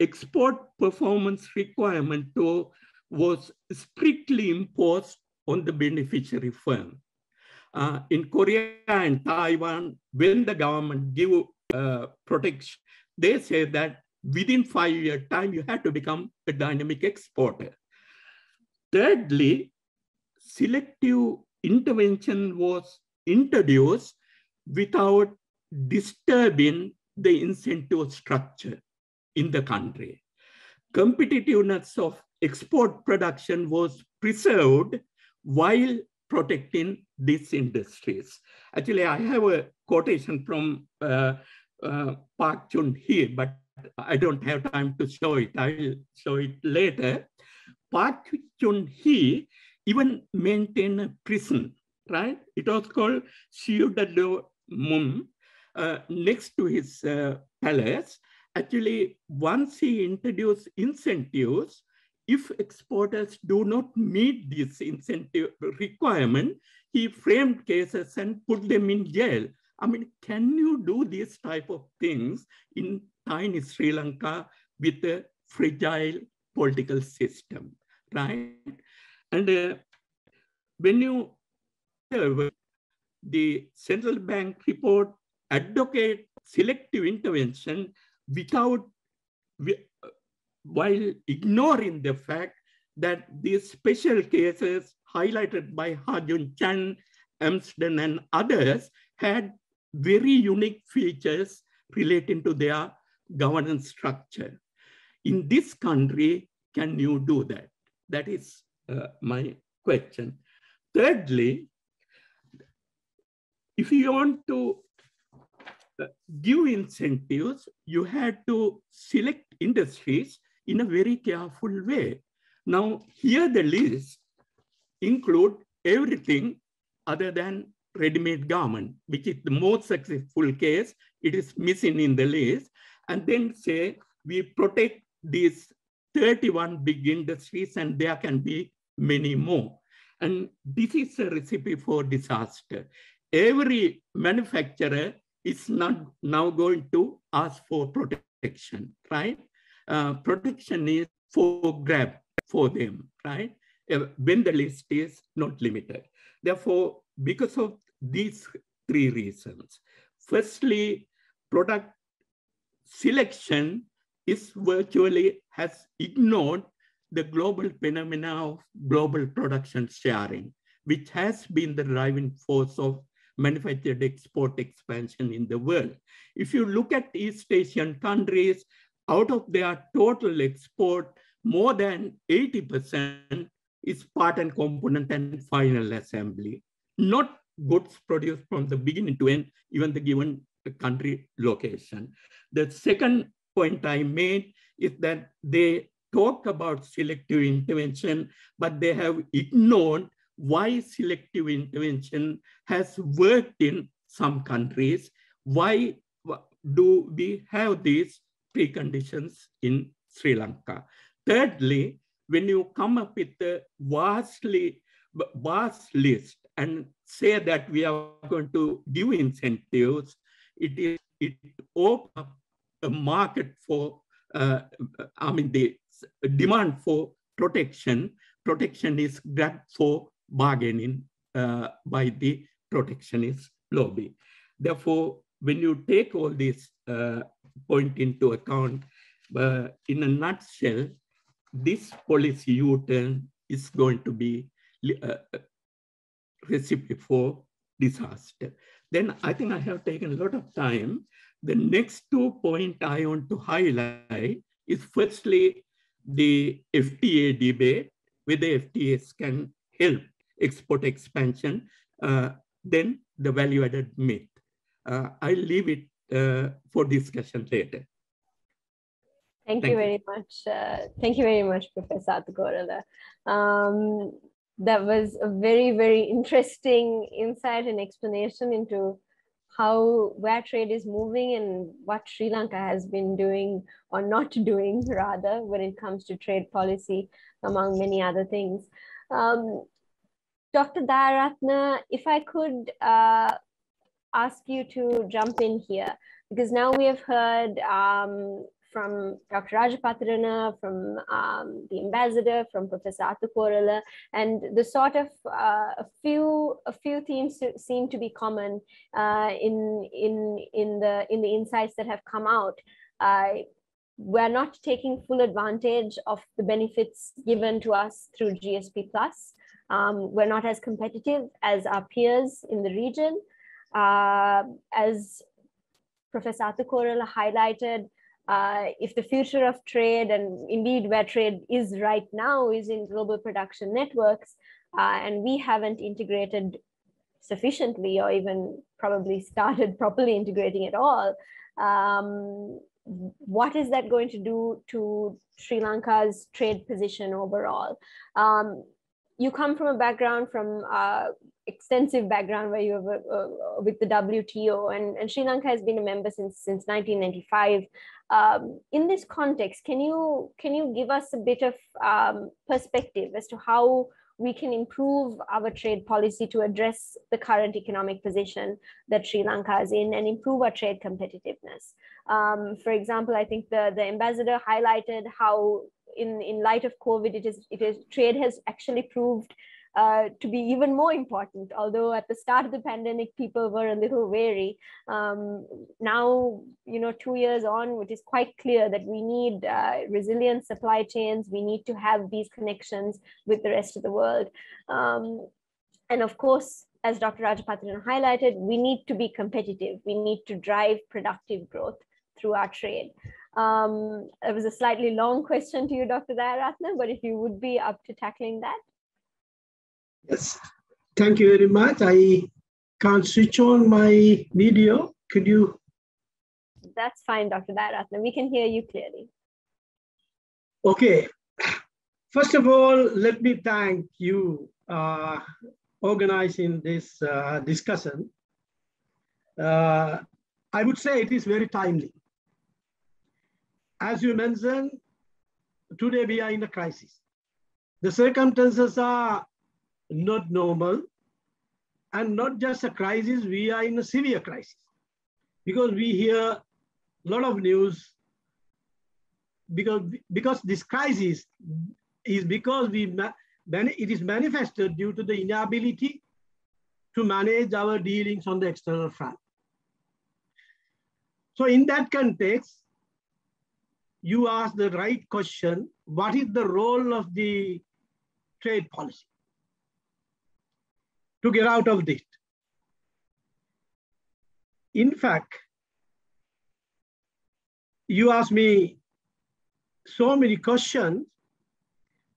export performance requirement to, was strictly imposed on the beneficiary firm. Uh, in Korea and Taiwan, when the government give uh, protection, they say that within five year time, you have to become a dynamic exporter. Thirdly, selective intervention was introduced without disturbing the incentive structure in the country. Competitiveness of export production was preserved while protecting these industries. Actually, I have a quotation from uh, uh, Park Chung-hee, but I don't have time to show it. I will show it later. Park Chung-hee even maintained a prison, right? It was called Siudado Mum, uh, next to his uh, palace. Actually, once he introduced incentives, if exporters do not meet this incentive requirement, he framed cases and put them in jail. I mean, can you do these type of things in tiny Sri Lanka with a fragile political system, right? And uh, when you the central bank report advocate selective intervention without while ignoring the fact that these special cases highlighted by Ha-Joon Chang, Amsden, and others had very unique features relating to their governance structure. In this country, can you do that? That is uh, my question. Thirdly, if you want to uh, give incentives, you had to select industries in a very careful way. Now, here the list include everything other than ready-made garment, which is the most successful case. It is missing in the list. And then say, we protect these 31 big industries and there can be many more. And this is a recipe for disaster. Every manufacturer is not now going to ask for protection, right? Uh, protection is for grab for them, right? Uh, when the list is not limited. Therefore, because of these three reasons, firstly, product selection is virtually has ignored the global phenomena of global production sharing, which has been the driving force of manufactured export expansion in the world. If you look at East Asian countries, out of their total export, more than 80% is part and component and final assembly, not goods produced from the beginning to end, even the given country location. The second point I made is that they talk about selective intervention, but they have ignored why selective intervention has worked in some countries. Why do we have these preconditions in Sri Lanka? Thirdly, when you come up with a vastly vast list and say that we are going to give incentives, it is it opens up a market for uh, I mean the demand for protection. Protection is grabbed for bargaining uh, by the protectionist lobby. Therefore, when you take all this uh, point into account, uh, in a nutshell, this policy U-turn is going to be a uh, recipe for disaster. Then I think I have taken a lot of time. The next two points I want to highlight is firstly, the FTA debate, whether FTAs can help export expansion, uh, then the value added myth. Uh, I'll leave it uh, for discussion later. Thank, Thank you very much. Uh, thank you very much, Professor Athukorala. Um, that was a very, very interesting insight and explanation into how where trade is moving and what Sri Lanka has been doing or not doing rather when it comes to trade policy, among many other things. Um, Dr. Dayaratne, if I could uh, ask you to jump in here, because now we have heard um, from Dr. Rajapatirana, from um, the ambassador, from Professor Athukorala, and the sort of uh, a few a few themes seem to be common uh, in in in the in the insights that have come out. Uh, we're not taking full advantage of the benefits given to us through GSP plus. Um, we're not as competitive as our peers in the region. Uh, as Professor Athukorala highlighted, uh, if the future of trade and indeed where trade is right now is in global production networks, uh, and we haven't integrated sufficiently or even probably started properly integrating at all, um, what is that going to do to Sri Lanka's trade position overall? Um, you come from a background from uh, extensive background where you have uh, uh, with the WTO and, and Sri Lanka has been a member since since 1995. Um, in this context, can you can you give us a bit of um, perspective as to how we can improve our trade policy to address the current economic position that Sri Lanka is in and improve our trade competitiveness. Um, for example, I think the, the ambassador highlighted how in, in light of COVID, it is, it is trade has actually proved uh, to be even more important. Although at the start of the pandemic, people were a little wary. Um, now, you know, two years on, it is quite clear that we need uh, resilient supply chains. We need to have these connections with the rest of the world. Um, and of course, as Dr. Rajapatirana highlighted, we need to be competitive. We need to drive productive growth through our trade. Um, it was a slightly long question to you, Dr. Dayaratne, but if you would be up to tackling that. Yes, thank you very much. I can't switch on my video. Could you? That's fine, Dr. Dayaratne. We can hear you clearly. Okay. First of all, let me thank you, uh, organizing this uh, discussion. Uh, I would say it is very timely. As you mentioned, today we are in a crisis. The circumstances are not normal and not just a crisis, we are in a severe crisis because we hear a lot of news because, because this crisis is because we it is manifested due to the inability to manage our dealings on the external front. So in that context, you ask the right question, what is the role of the trade policy to get out of this? In fact, you ask me so many questions.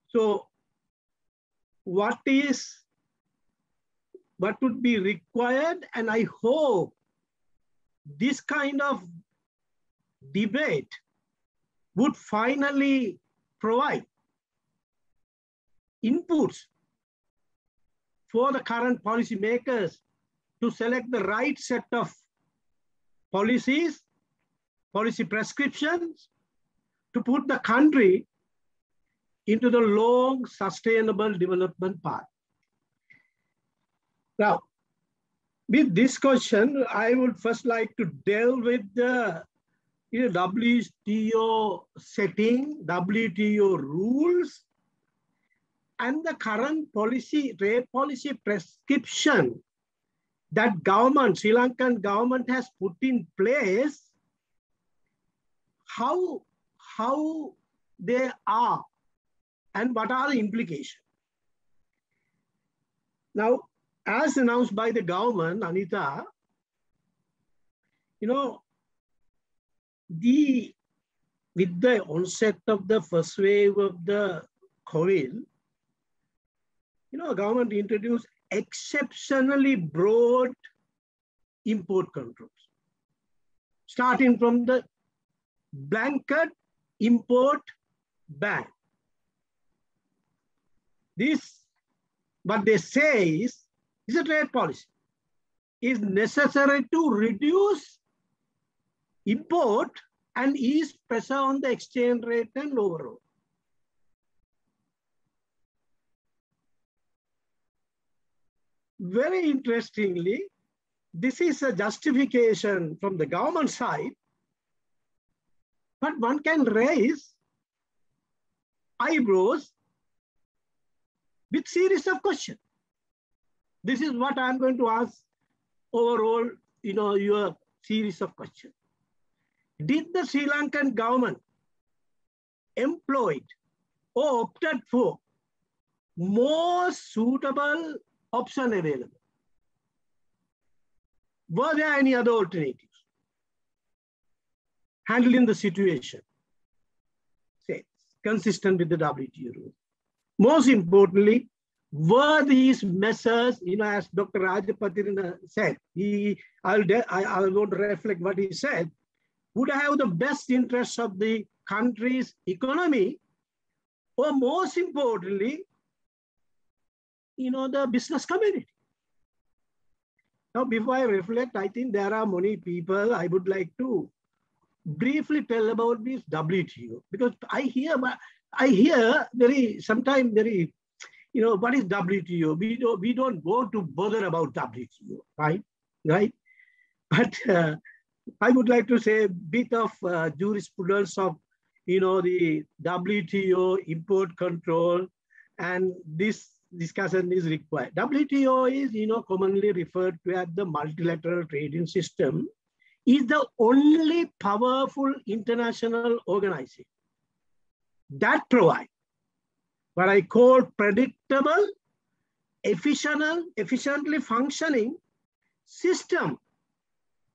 So what is, what would be required? And I hope this kind of debate would finally provide inputs for the current policymakers to select the right set of policies, policy prescriptions to put the country into the long sustainable development path. Now, with this question, I would first like to delve with the know, WTO setting, WTO rules, and the current policy, trade policy prescription that government, Sri Lankan government has put in place, how, how they are and what are the implications. Now, as announced by the government, Aneetha, you know, the with the onset of the first wave of the COVID, you know, government introduced exceptionally broad import controls, starting from the blanket import ban. This, what they say is, is a trade policy, is necessary to reduce import and ease pressure on the exchange rate and overall. Very interestingly, this is a justification from the government side, but one can raise eyebrows with series of questions. This is what I'm going to ask overall, you know, your series of questions. Did the Sri Lankan government employed or opted for more suitable option available? Were there any other alternatives? Handling the situation, say, consistent with the WTO rules. Most importantly, were these measures, you know, as Dr. Rajapatirana said, he, I'll, I, I will reflect what he said, would have the best interests of the country's economy, or most importantly, you know, the business community. Now, before I reflect, I think there are many people I would like to briefly tell about this WTO because I hear, I hear very, sometimes very, you know, what is WTO? We don't, we don't go to bother about WTO, right? Right? But uh, I would like to say a bit of uh, jurisprudence of, you know, the WTO import control, and this discussion is required. WTO is, you know, commonly referred to as the multilateral trading system, is the only powerful international organization that provides what I call predictable, efficient, efficiently functioning system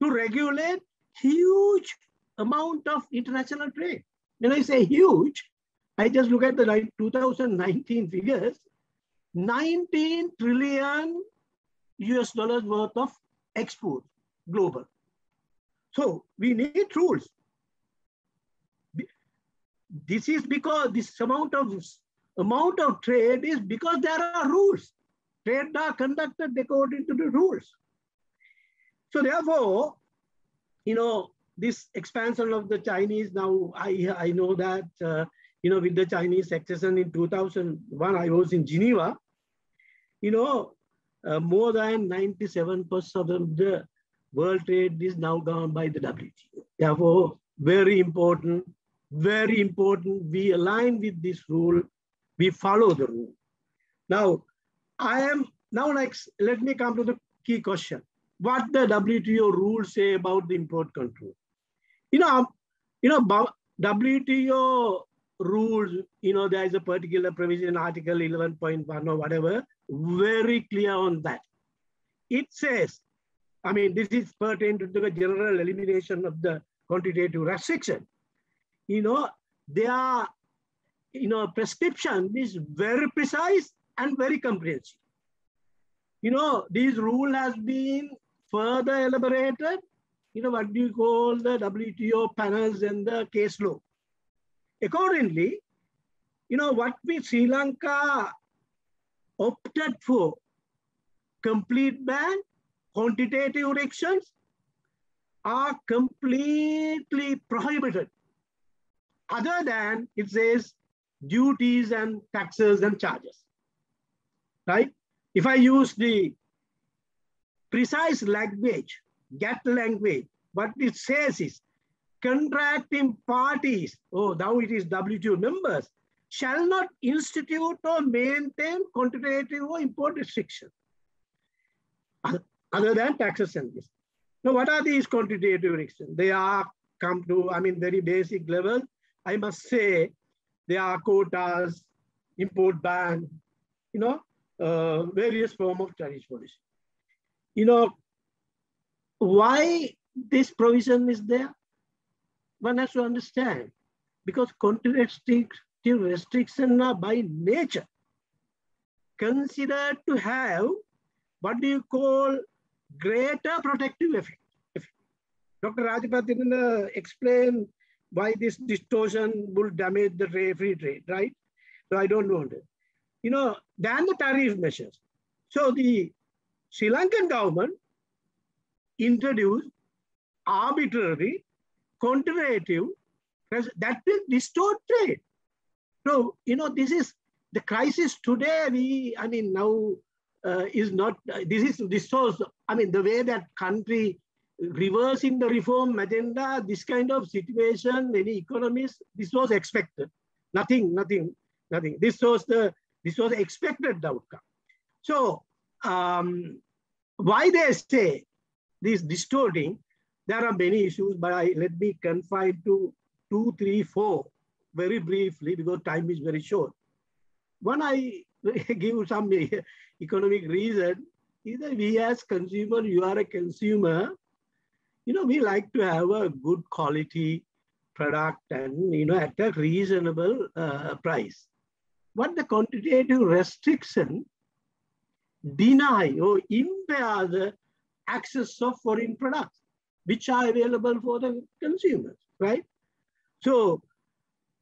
to regulate huge amount of international trade. When I say huge, I just look at the 2019 figures, 19 trillion US dollars worth of export global. So we need rules. This is because this amount of amount of trade is because there are rules. trade are conducted according to the rules. So therefore, you know, this expansion of the Chinese now, I, I know that, uh, you know, with the Chinese accession in 2001, I was in Geneva, you know, uh, more than 97% of the world trade is now gone by the WTO. Therefore, very important, very important, we align with this rule, we follow the rule. Now, I am, now next, let me come to the key question. What the WTO rules say about the import control? You know, um, you know, WTO rules, you know, there is a particular provision, Article 11.1 or whatever, very clear on that. It says, I mean, this is pertaining to the general elimination of the quantitative restriction. You know, their, you know, prescription is very precise and very comprehensive. You know, this rule has been further elaborated you know, what do you call the WTO panels and the case law. Accordingly, you know, what we Sri Lanka opted for complete ban, quantitative restrictions are completely prohibited. Other than it says duties and taxes and charges, right? If I use the precise language get language, what it says is contracting parties, oh, now it is WTO members, shall not institute or maintain quantitative or import restrictions other than taxes and this. Now, what are these quantitative restrictions? They are come to, I mean, very basic level. I must say, they are quotas, import ban, you know, uh, various form of tariff policy. You know, why this provision is there? One has to understand because quantitative restrictions are by nature considered to have what do you call greater protective effect. Dr. Rajapathy uh, explained why this distortion will damage the free trade, right? So I don't want it. You know, than the tariff measures. So the Sri Lankan government introduced arbitrary, quantitative, that will distort trade. So, you know, this is the crisis today. We, I mean, now uh, is not, uh, this is, this shows, I mean, the way that country reversing the reform agenda, this kind of situation, many economists, this was expected. Nothing, nothing, nothing. This was the, this was expected outcome. So, um, why they say this distorting, there are many issues, but I, let me confine to two, three, four very briefly because time is very short. One, I give some economic reason is that we as consumer, you are a consumer, you know, we like to have a good quality product and, you know, at a reasonable uh, price. What the quantitative restriction deny or impair the access of foreign products, which are available for the consumers, right? So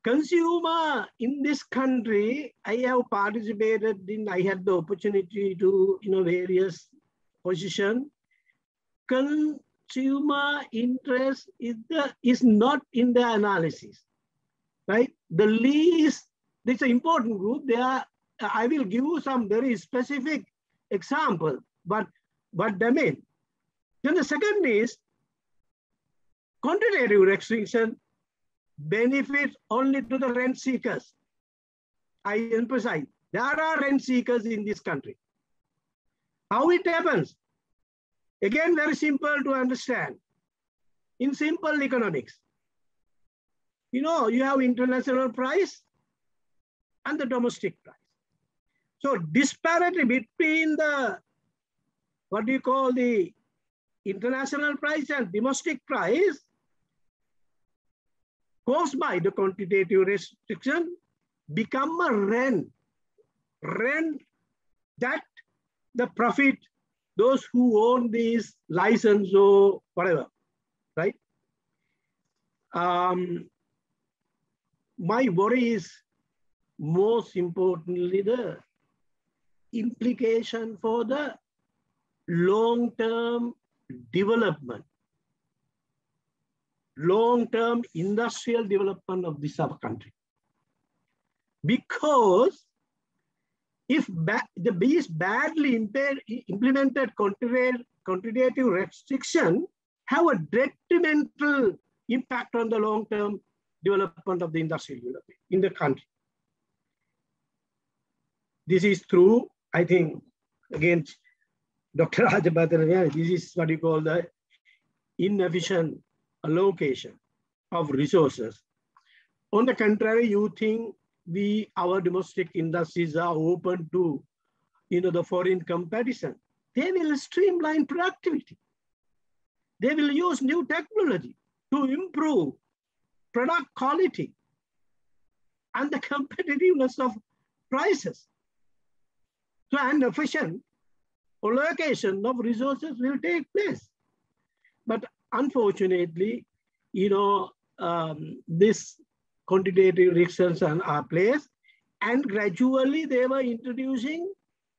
consumer in this country, I have participated in, I had the opportunity to, you know, various position. Consumer interest is, the, is not in the analysis, right? The least, is an important group. They are, I will give you some very specific example, but they mean. Then the second is quantitative restriction benefits only to the rent seekers. I emphasize, there are rent seekers in this country. How it happens? Again, very simple to understand. In simple economics, you know, you have international price and the domestic price. So disparity between the, what do you call the international price and domestic price caused by the quantitative restriction become a rent. Rent that the profit, those who own these license or whatever, right? Um, my worry is most importantly the implication for the long-term development, long-term industrial development of this our country. Because if the these badly implemented quantitative restriction have a detrimental impact on the long-term development of the industrial development in the country. This is true, I think, again, Dr. Rajapathan, this is what you call the inefficient allocation of resources. On the contrary, you think we, our domestic industries are open to, you know, the foreign competition. They will streamline productivity. They will use new technology to improve product quality and the competitiveness of prices. So an efficient allocation of resources will take place. But unfortunately, you know, um, this quantitative restrictions are placed and gradually they were introducing,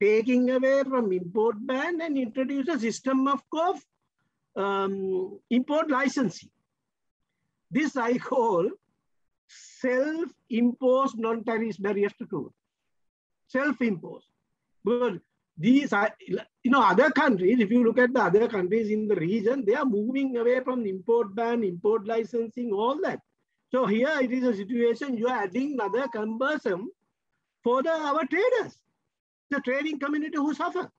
taking away from import ban and introduce a system of, um, import licensing. This I call self-imposed non-tariff barriers to. Self-imposed. Because these are, you know, other countries, if you look at the other countries in the region, they are moving away from import ban, import licensing, all that. So here it is a situation you are adding another cumbersome for the our traders, the trading community who suffer.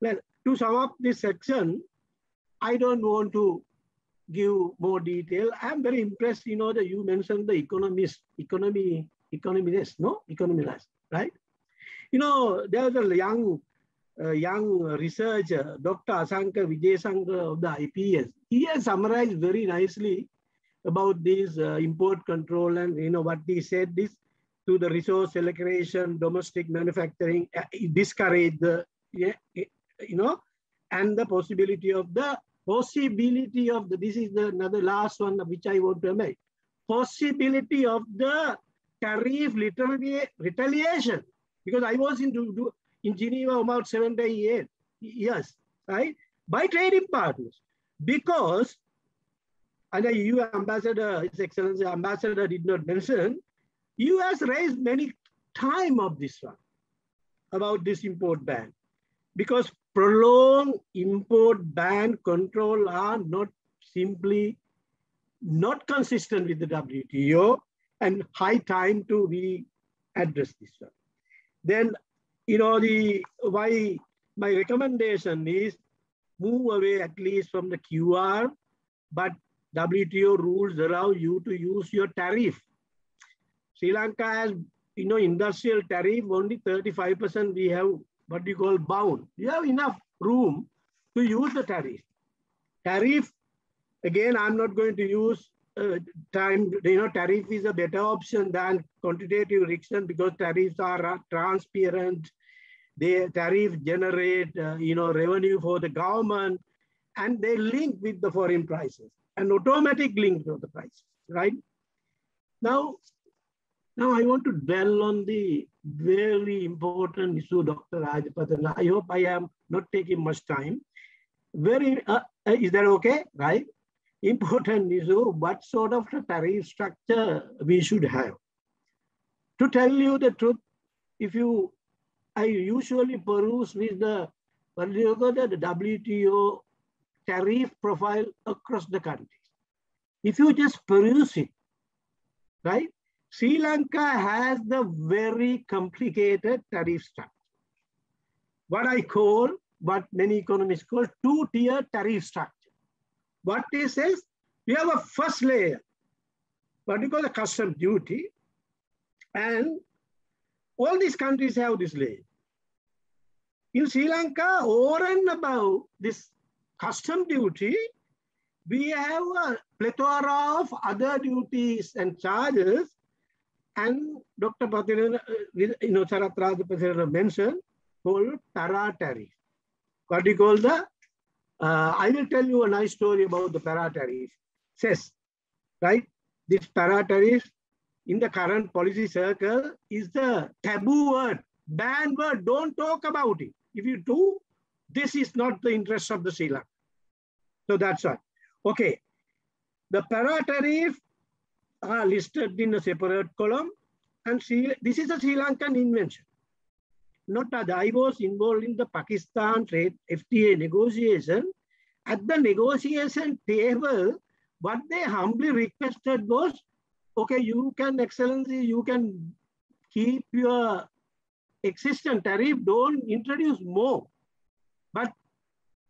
Well, to sum up this section, I don't want to give more detail. I'm very impressed, you know, that you mentioned the economist, economy, economist, no? Economist, right? You know, there a young, uh, young researcher, Dr. Asanka Wijesinha of the IPS. He has summarized very nicely about this uh, import control and, you know, what he said is to the resource allocation, domestic manufacturing, uh, discourage the, yeah, you know, and the possibility of the possibility of the, this is the another last one which I want to make, possibility of the tariff retaliation because I was in, in Geneva about seven to eight years, right? By trading partners. Because, and the EU ambassador, His Excellency ambassador did not mention, US raised many time of this one, about this import ban. Because prolonged import ban control are not simply not consistent with the WTO and high time to re-address this one then you know the why my recommendation is move away at least from the QR, but WTO rules allow you to use your tariff. Sri Lanka has, you know, industrial tariff, only 35% we have what you call bound. You have enough room to use the tariff. Tariff, again, I'm not going to use uh, time, you know, tariff is a better option than quantitative restriction because tariffs are uh, transparent. They tariff generate, uh, you know, revenue for the government, and they link with the foreign prices, an automatic link to the prices, right? Now, now I want to dwell on the very important issue, Dr. Rajapathan. I hope I am not taking much time. Very, uh, is that okay, right? Important issue, oh, what sort of tariff structure we should have. To tell you the truth, if you, I usually peruse with the, the WTO tariff profile across the countries. If you just peruse it, right? Sri Lanka has the very complicated tariff structure. What I call, what many economists call two-tier tariff structure. What he says, we have a first layer, what we call the custom duty, and all these countries have this layer. In Sri Lanka, over and above this custom duty, we have a plethora of other duties and charges. And Dr. Patirana, uh, you know, Sarath Rajapatira mentioned called para tariff. What do you call the uh, I will tell you a nice story about the para tariff. Says, right, this para tariff in the current policy circle is the taboo word banned word, don't talk about it. If you do, this is not the interest of the Sri Lanka. So that's why. Okay. The para tariff are listed in a separate column. And this is a Sri Lankan invention. Not. I was involved in the Pakistan trade FTA negotiation. At the negotiation table, what they humbly requested was, okay, you can, Excellency, you can keep your existing tariff, don't introduce more. But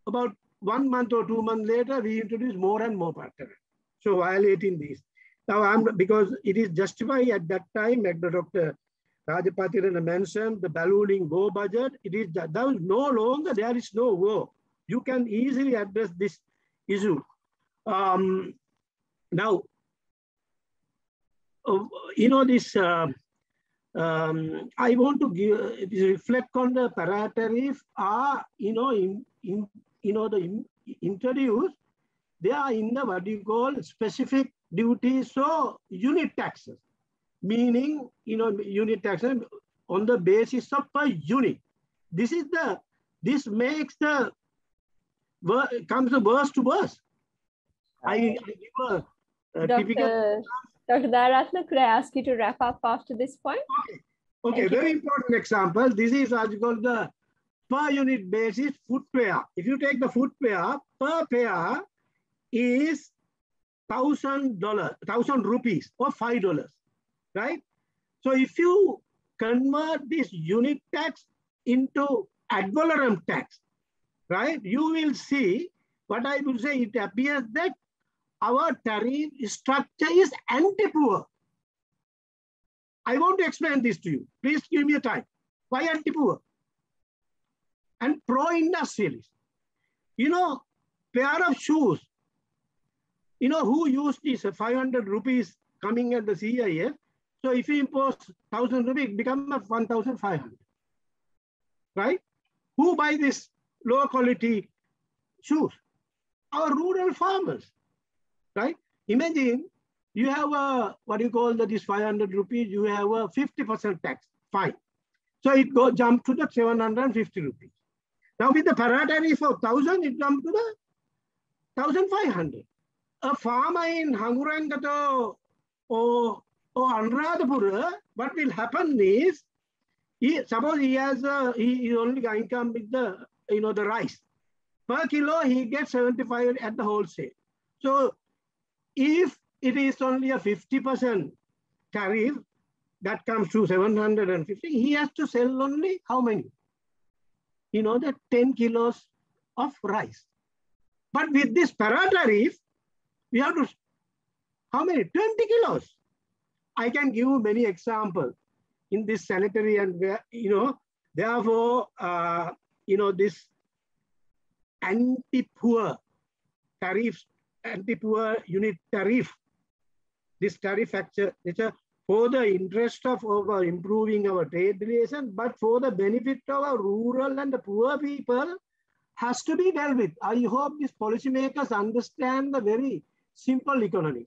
about one month or two months later, we introduce more and more tariff. So violating this. Now, I'm because it is justified at that time, like the Dr. Rajapatirana mentioned, the ballooning war budget, it is that was no longer, there is no war. You can easily address this issue. Um, now, uh, you know, this, uh, um, I want to give, reflect on the para tariff are, you know, in, in, you know, the in, introduced, they are in the what you call specific duties or unit taxes, meaning, you know, unit taxes on the basis of per unit. This is the, this makes the, comes the worst to worst. I, I give a, a Dr. typical. Dr. Dayaratne, could I ask you to wrap up after this point? Okay, okay Thank you. very important example. This is what you call the per unit basis footwear. If you take the footwear, per pair is thousand dollar, thousand rupees or five dollars, right? So if you convert this unit tax into ad valorem tax, right? You will see what I will say. It appears that our tariff structure is anti-poor. I want to explain this to you. Please give me a time. Why anti-poor? And pro-industrialist. You know, pair of shoes. You know who used this 500 rupees coming at the CIF? So if you impose 1000 rupees, it becomes 1500. Right? Who buy this lower quality shoes? Our rural farmers. Right? Imagine you have a, what you call that is 500 rupees, you have a 50% tax, fine. So it go jump to the 750 rupees. Now with the para tariff of 1000, it jump to the 1500. A farmer in Hanguranketha or, oh, Oh, or Anuradhapura, what will happen is, he, suppose he has a, he is only going income with the, you know, the rice. Per kilo, he gets 75 at the wholesale. So if it is only a 50% tariff that comes to 750, he has to sell only how many? You know, the 10 kilos of rice. But with this para tariff, we have to, how many? 20 kilos. I can give you many examples in this sanitary and, where, you know, therefore, uh, you know, this anti-poor tariffs, anti-poor unit tariff this tariff factor for the interest of our improving our trade relation, but for the benefit of our rural and the poor people has to be dealt with. I hope these policymakers understand the very simple economics.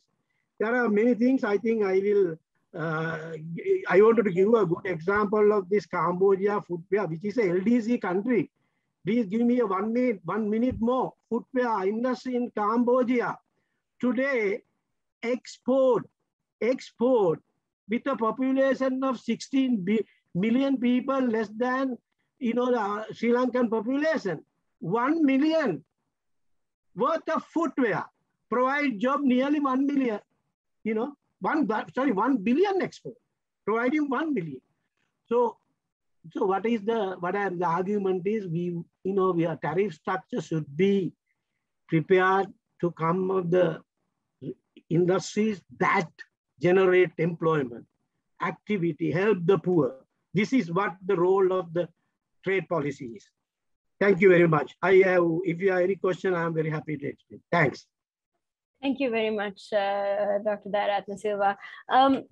There are many things I think I will, uh, I wanted to give a good example of this Cambodia footwear, which is a LDC country. Please give me a one minute, one minute more. Footwear industry in Cambodia. Today, export, export with a population of 16 million people, less than, you know, the Sri Lankan population, 1 million worth of footwear provide job nearly 1 million, you know, one, sorry, 1 billion export, providing one billion. So, so what is the, what are the argument is we, you know, we are tariff structure should be prepared to come of the industries that generate employment, activity, help the poor. This is what the role of the trade policy is. Thank you very much. I have, if you have any question, I'm very happy to explain. Thanks. Thank you very much, uh, Dr. Dayaratne Silva. Um,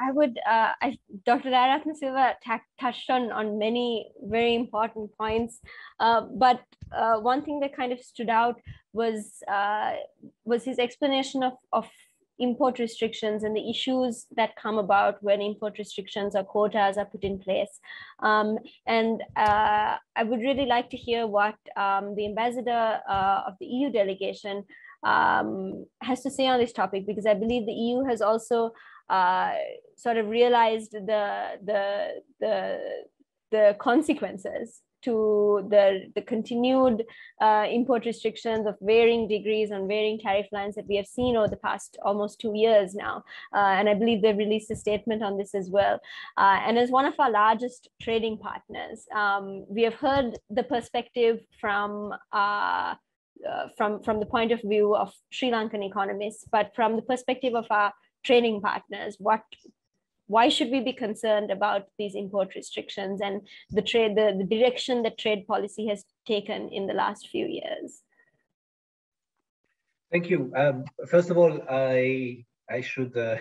I would, uh, I, Dr. Dayaratne Silva touched on, on many very important points, uh, but uh, one thing that kind of stood out was uh, was his explanation of, of import restrictions and the issues that come about when import restrictions or quotas are put in place. Um, and uh, I would really like to hear what um, the ambassador uh, of the EU delegation um, has to say on this topic, because I believe the EU has also uh, sort of realized the, the, the, the consequences to the, the continued uh, import restrictions of varying degrees on varying tariff lines that we have seen over the past almost two years now. Uh, and I believe they've released a statement on this as well. Uh, and as one of our largest trading partners, um, we have heard the perspective from uh, from, from the point of view of Sri Lankan economists, but from the perspective of our trading partners, what why should we be concerned about these import restrictions and the trade, the, the direction that trade policy has taken in the last few years? Thank you. Um, first of all, I I should uh,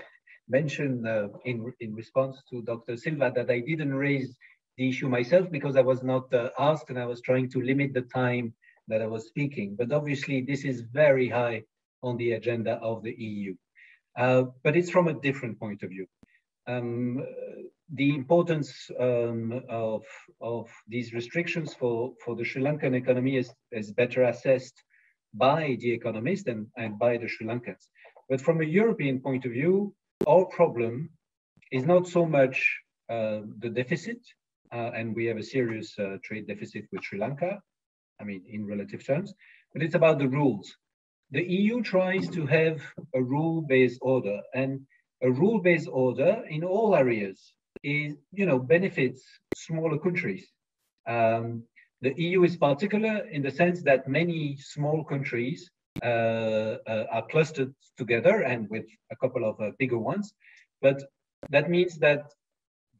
mention uh, in in response to Dr. Silva that I didn't raise the issue myself because I was not uh, asked and I was trying to limit the time that I was speaking. But obviously, this is very high on the agenda of the EU. Uh, but it's from a different point of view um, the importance um, of, of these restrictions for, for the Sri Lankan economy is, is better assessed by the economists and, and by the Sri Lankans. But from a European point of view, our problem is not so much uh, the deficit, uh, and we have a serious uh, trade deficit with Sri Lanka, I mean, in relative terms, but it's about the rules. The EU tries to have a rule-based order, and a rule-based order in all areas is, you know, benefits smaller countries. Um, the EU is particular in the sense that many small countries uh, uh, are clustered together and with a couple of uh, bigger ones. But that means that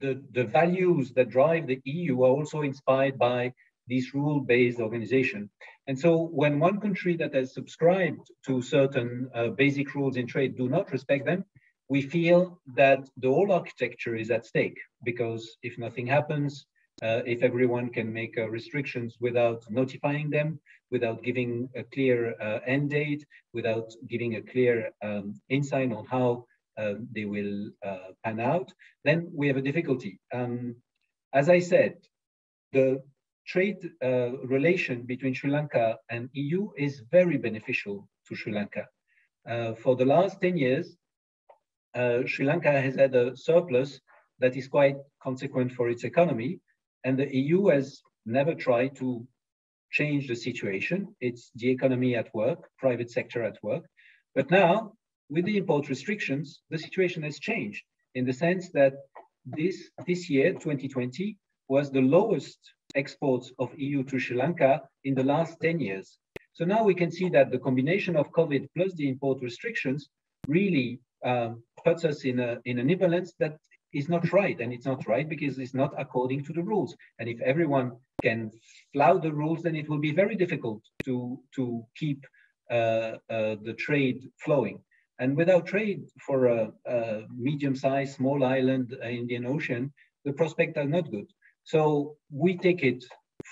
the, the values that drive the EU are also inspired by this rule-based organization. And so when one country that has subscribed to certain uh, basic rules in trade do not respect them, we feel that the whole architecture is at stake because if nothing happens, uh, if everyone can make uh, restrictions without notifying them, without giving a clear uh, end date, without giving a clear um, insight on how um, they will uh, pan out, then we have a difficulty. Um, as I said, the trade uh, relation between Sri Lanka and EU is very beneficial to Sri Lanka. Uh, for the last 10 years, uh, Sri Lanka has had a surplus that is quite consequent for its economy, and the EU has never tried to change the situation. It's the economy at work, private sector at work. But now, with the import restrictions, the situation has changed in the sense that this, this year, 2020, was the lowest exports of EU to Sri Lanka in the last 10 years. So now we can see that the combination of COVID plus the import restrictions really um, puts us in a in an imbalance that is not right, and it's not right because it's not according to the rules. And if everyone can flout the rules, then it will be very difficult to to keep uh, uh, the trade flowing. And without trade for a, a medium-sized, small island uh, Indian Ocean, the prospects are not good. So we take it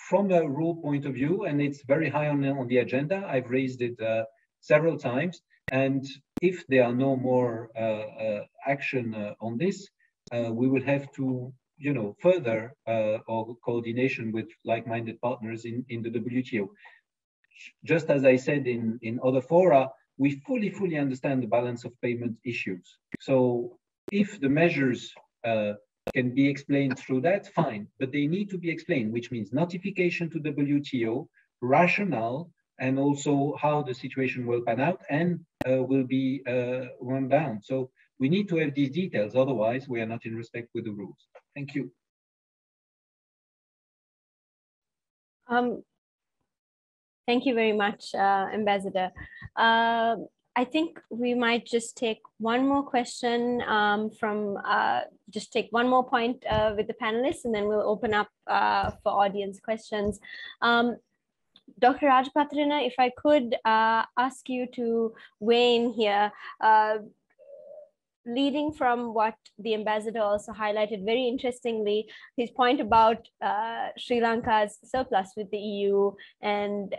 from a rule point of view, and it's very high on, on the agenda. I've raised it uh, several times. And if there are no more uh, uh, action uh, on this, we will have to, you know, further our coordination with like-minded partners in, in the WTO. Just as I said in, in other fora, we fully, fully understand the balance of payment issues. So if the measures uh, can be explained through that, fine, but they need to be explained, which means notification to WTO, rationale, and also how the situation will pan out and uh, will be uh, run down. So we need to have these details, otherwise we are not in respect with the rules. Thank you. Um, thank you very much, uh, Ambassador. Uh, I think we might just take one more question um, from, uh, just take one more point uh, with the panelists and then we'll open up uh, for audience questions. Um, Dr. Rajapatirana, if I could uh, ask you to weigh in here, uh, leading from what the ambassador also highlighted very interestingly, his point about uh, Sri Lanka's surplus with the EU and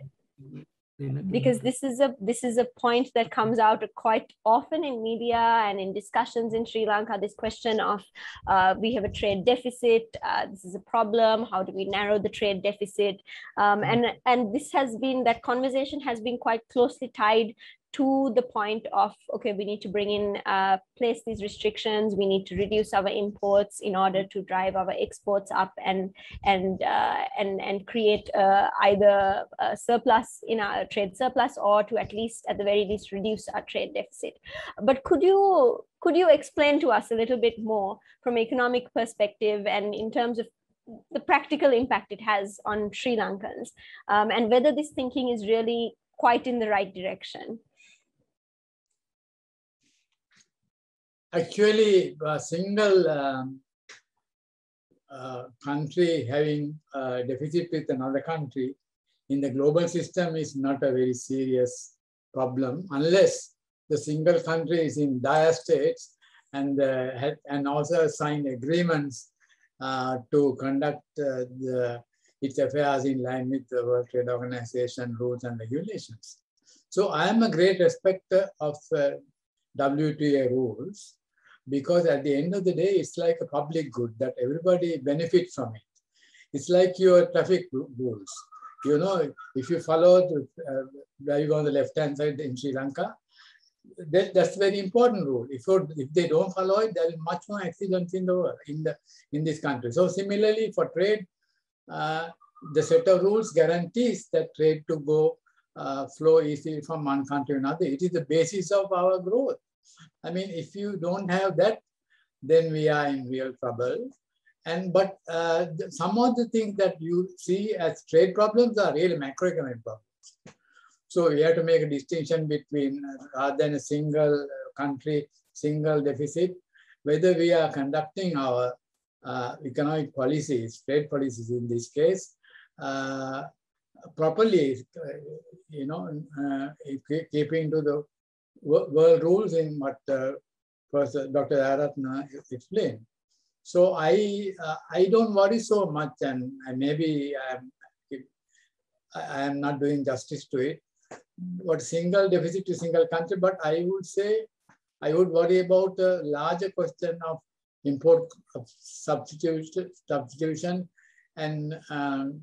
because this is a this is a point that comes out quite often in media and in discussions in Sri Lanka. This question of uh, we have a trade deficit. Uh, this is a problem. How do we narrow the trade deficit? Um, and and this has been that conversation has been quite closely tied to the point of okay we need to bring in uh, place these restrictions. We need to reduce our imports in order to drive our exports up and and uh, and and create uh, either a surplus in our trade surplus or to at least at the very least reduce our trade deficit. But could you could you explain to us a little bit more from economic perspective and in terms of the practical impact it has on Sri Lankans um, and whether this thinking is really quite in the right direction actually a single um, uh, country having a deficit with another country in the global system is not a very serious problem unless the single country is in dire states and, uh, and also signed agreements uh, to conduct uh, the, its affairs in line with the World Trade Organization rules and regulations. So I am a great respecter of uh, WTA rules because at the end of the day, it's like a public good that everybody benefits from it. It's like your traffic rules. You know, if you follow the, uh, driving on the left-hand side in Sri Lanka, that, that's a very important rule. If, if they don't follow it, there is much more accidents in the world, in the in this country. So similarly for trade, uh, the set of rules guarantees that trade to go uh, flow easily from one country to another. It is the basis of our growth. I mean, if you don't have that, then we are in real trouble. And but uh, some of the things that you see as trade problems are really macroeconomic problems. So we have to make a distinction between uh, rather than a single country, single deficit, whether we are conducting our uh, economic policies, trade policies in this case, uh, properly, uh, you know, keeping to the world rules in what uh, Professor Dr. Aratna explained. So I uh, I don't worry so much, and maybe I'm, I am not doing justice to it. What single deficit to single country, but I would say I would worry about the larger question of import of substitution, substitution and um,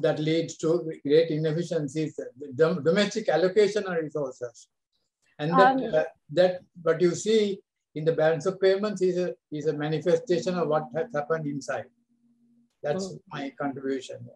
that leads to great inefficiencies, domestic allocation of resources. And that, um, uh, that what you see in the balance of payments is a, is a manifestation of what has happened inside. That's oh. my contribution.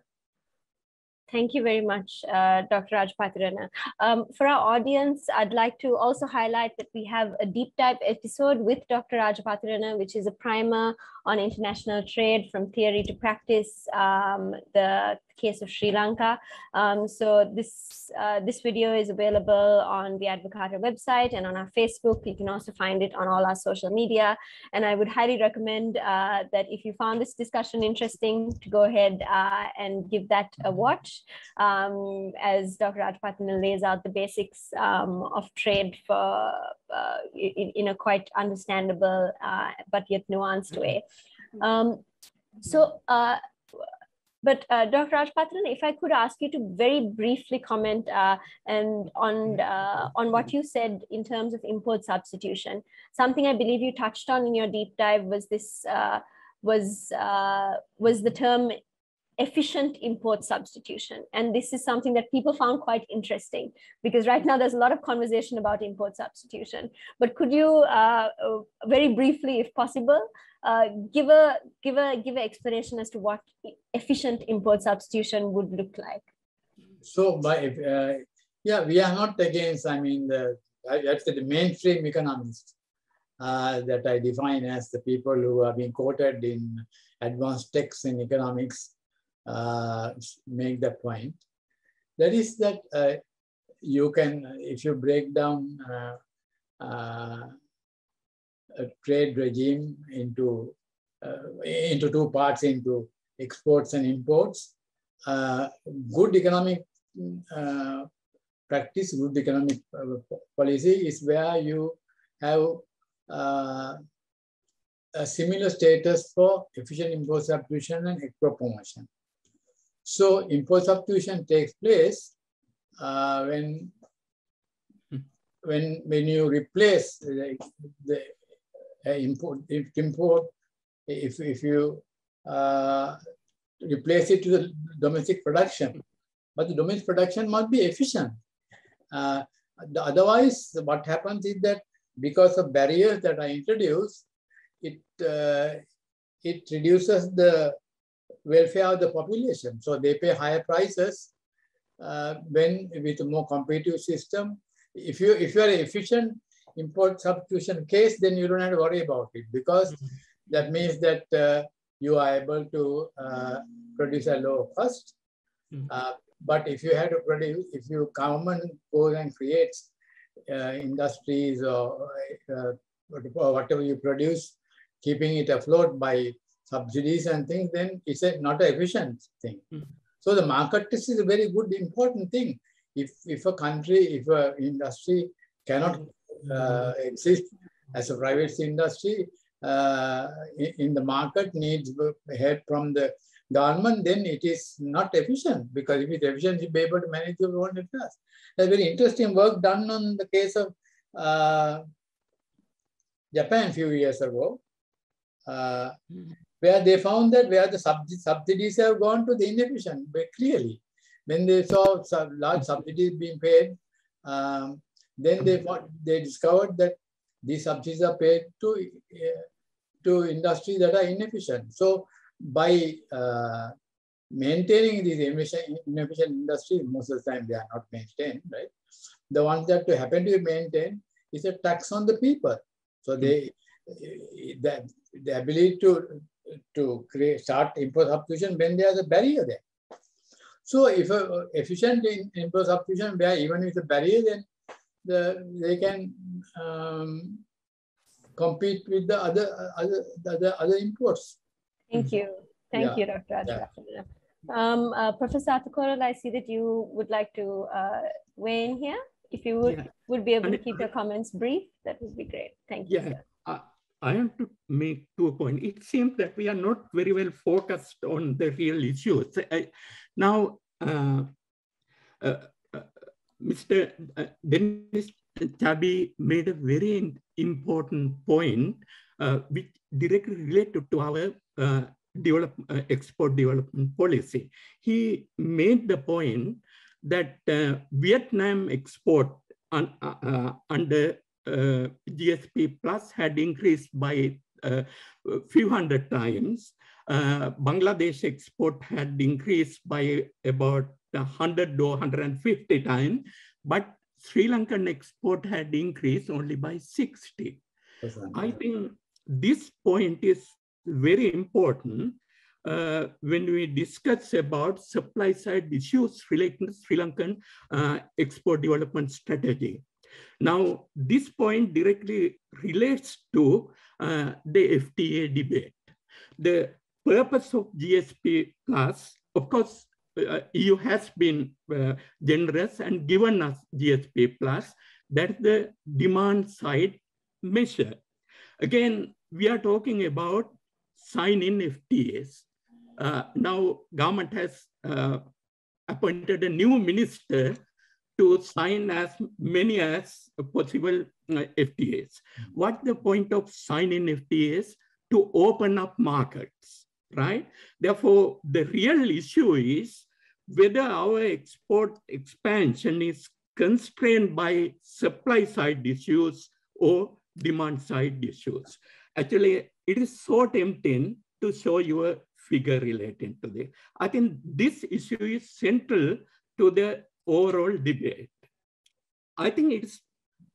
Thank you very much, uh, Dr. Rajapatirana. Um, for our audience, I'd like to also highlight that we have a deep dive episode with Dr. Rajapatirana, which is a primer on international trade from theory to practice, um, the case of Sri Lanka. Um, so this, uh, this video is available on the Advocata website and on our Facebook. You can also find it on all our social media. And I would highly recommend uh, that if you found this discussion interesting, to go ahead uh, and give that a watch. Um, as Dr. Rajapatirana lays out the basics um, of trade for uh, in, in, a quite understandable uh, but yet nuanced way. Um, so, uh, but uh, Dr. Rajpatran, if I could ask you to very briefly comment uh, and on uh, on what you said in terms of import substitution, something I believe you touched on in your deep dive was this uh, was uh, was the term efficient import substitution. And this is something that people found quite interesting because right now there's a lot of conversation about import substitution. But could you uh, uh, very briefly, if possible, uh, give a give a give an explanation as to what efficient import substitution would look like? So by uh, yeah, we are not against. I mean, the that's the mainstream economists uh, that I define as the people who are being quoted in advanced texts in economics uh, make the point. That is that uh, you can, if you break down trade regime into, uh, into two parts, into exports and imports, uh, good economic practice, good economic policy is where you have a similar status for efficient import substitution and export promotion. So import substitution takes place uh, when when when you replace the, the uh, import import if if you uh, replace it to the domestic production, but the domestic production must be efficient. Uh, otherwise, what happens is that because of barriers that are introduced, it uh, it reduces the welfare of the population. So they pay higher prices uh, when with a more competitive system. If you if you are efficient import substitution case, then you don't have to worry about it because mm-hmm. that means that uh, you are able to uh, produce a low cost. Mm-hmm. Uh, but if you have to produce, if you government goes and creates uh, industries or, uh, or whatever you produce, keeping it afloat by subsidies and things, then it's a, not an efficient thing. Mm -hmm. So the market test is a very good, important thing. If, if a country, if an industry cannot uh, exist as a private industry, uh, in, the market needs help from the government, then it is not efficient because if it's efficient, you'll be able to manage your own affairs. There's very interesting work done on the case of uh, Japan a few years ago. Uh, where they found that where the subsidies have gone to the inefficient, very clearly. When they saw large subsidies being paid, um, then they, they discovered that these subsidies are paid to, uh, to industries that are inefficient. So by uh, maintaining these inefficient, industries, most of the time they are not maintained, right? The ones that to happen to be maintained is a tax on the people. So they, the, the ability to to create start impose substitution when there's a barrier there. So if a efficient in impose substitution where even with a barrier, then the they can um, compete with the other other the other imports. Thank you. Thank yeah. you, Dr. Ajra. Yeah. Um, uh, Professor Athukorala, I see that you would like to uh, weigh in here. If you would, yeah. would be able to keep your comments brief, that would be great. Thank you. Yeah, I want to make two points. It seems that we are not very well focused on the real issues. I, now, uh, uh, Mr. Uh, Denis Chaibi made a very important point, uh, which directly related to our uh, develop, export development policy. He made the point that Vietnam export un, under uh, GSP plus had increased by uh, a few hundred times. Uh, Bangladesh export had increased by about 100 or 150 times, but Sri Lankan export had increased only by 60. I think this point is very important uh, when we discuss about supply side issues related to Sri Lankan uh, export development strategy. Now, this point directly relates to uh, the FTA debate. The purpose of GSP plus, of course, EU has been uh, generous and given us GSP plus. That's the demand side measure. Again, we are talking about sign-in FTAs. Uh, now, government has uh, appointed a new minister to sign as many as possible uh, FTAs. What the point of signing FTAs? To open up markets, right? Therefore, the real issue is whether our export expansion is constrained by supply side issues or demand side issues. Actually, it is so tempting to show you a figure relating to this. I think this issue is central to the overall debate. I think it's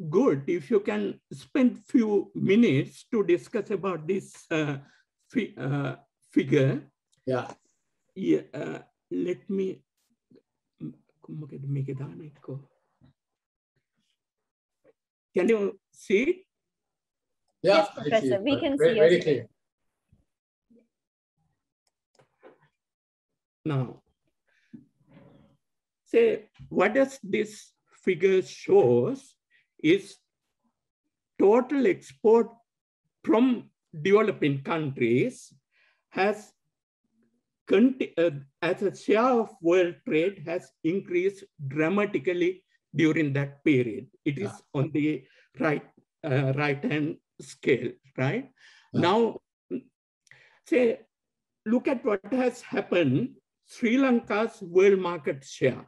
good if you can spend few minutes to discuss about this uh, fi uh, figure. Yeah. Yeah. Uh, let me Can you see it? Yeah, yes, Professor. We can very, see very clear. Now, say, what does this figure shows is total export from developing countries has uh, as a share of world trade has increased dramatically during that period. It is on the right uh, right hand scale, right? Now, say, look at what has happened. Sri Lanka's world market share.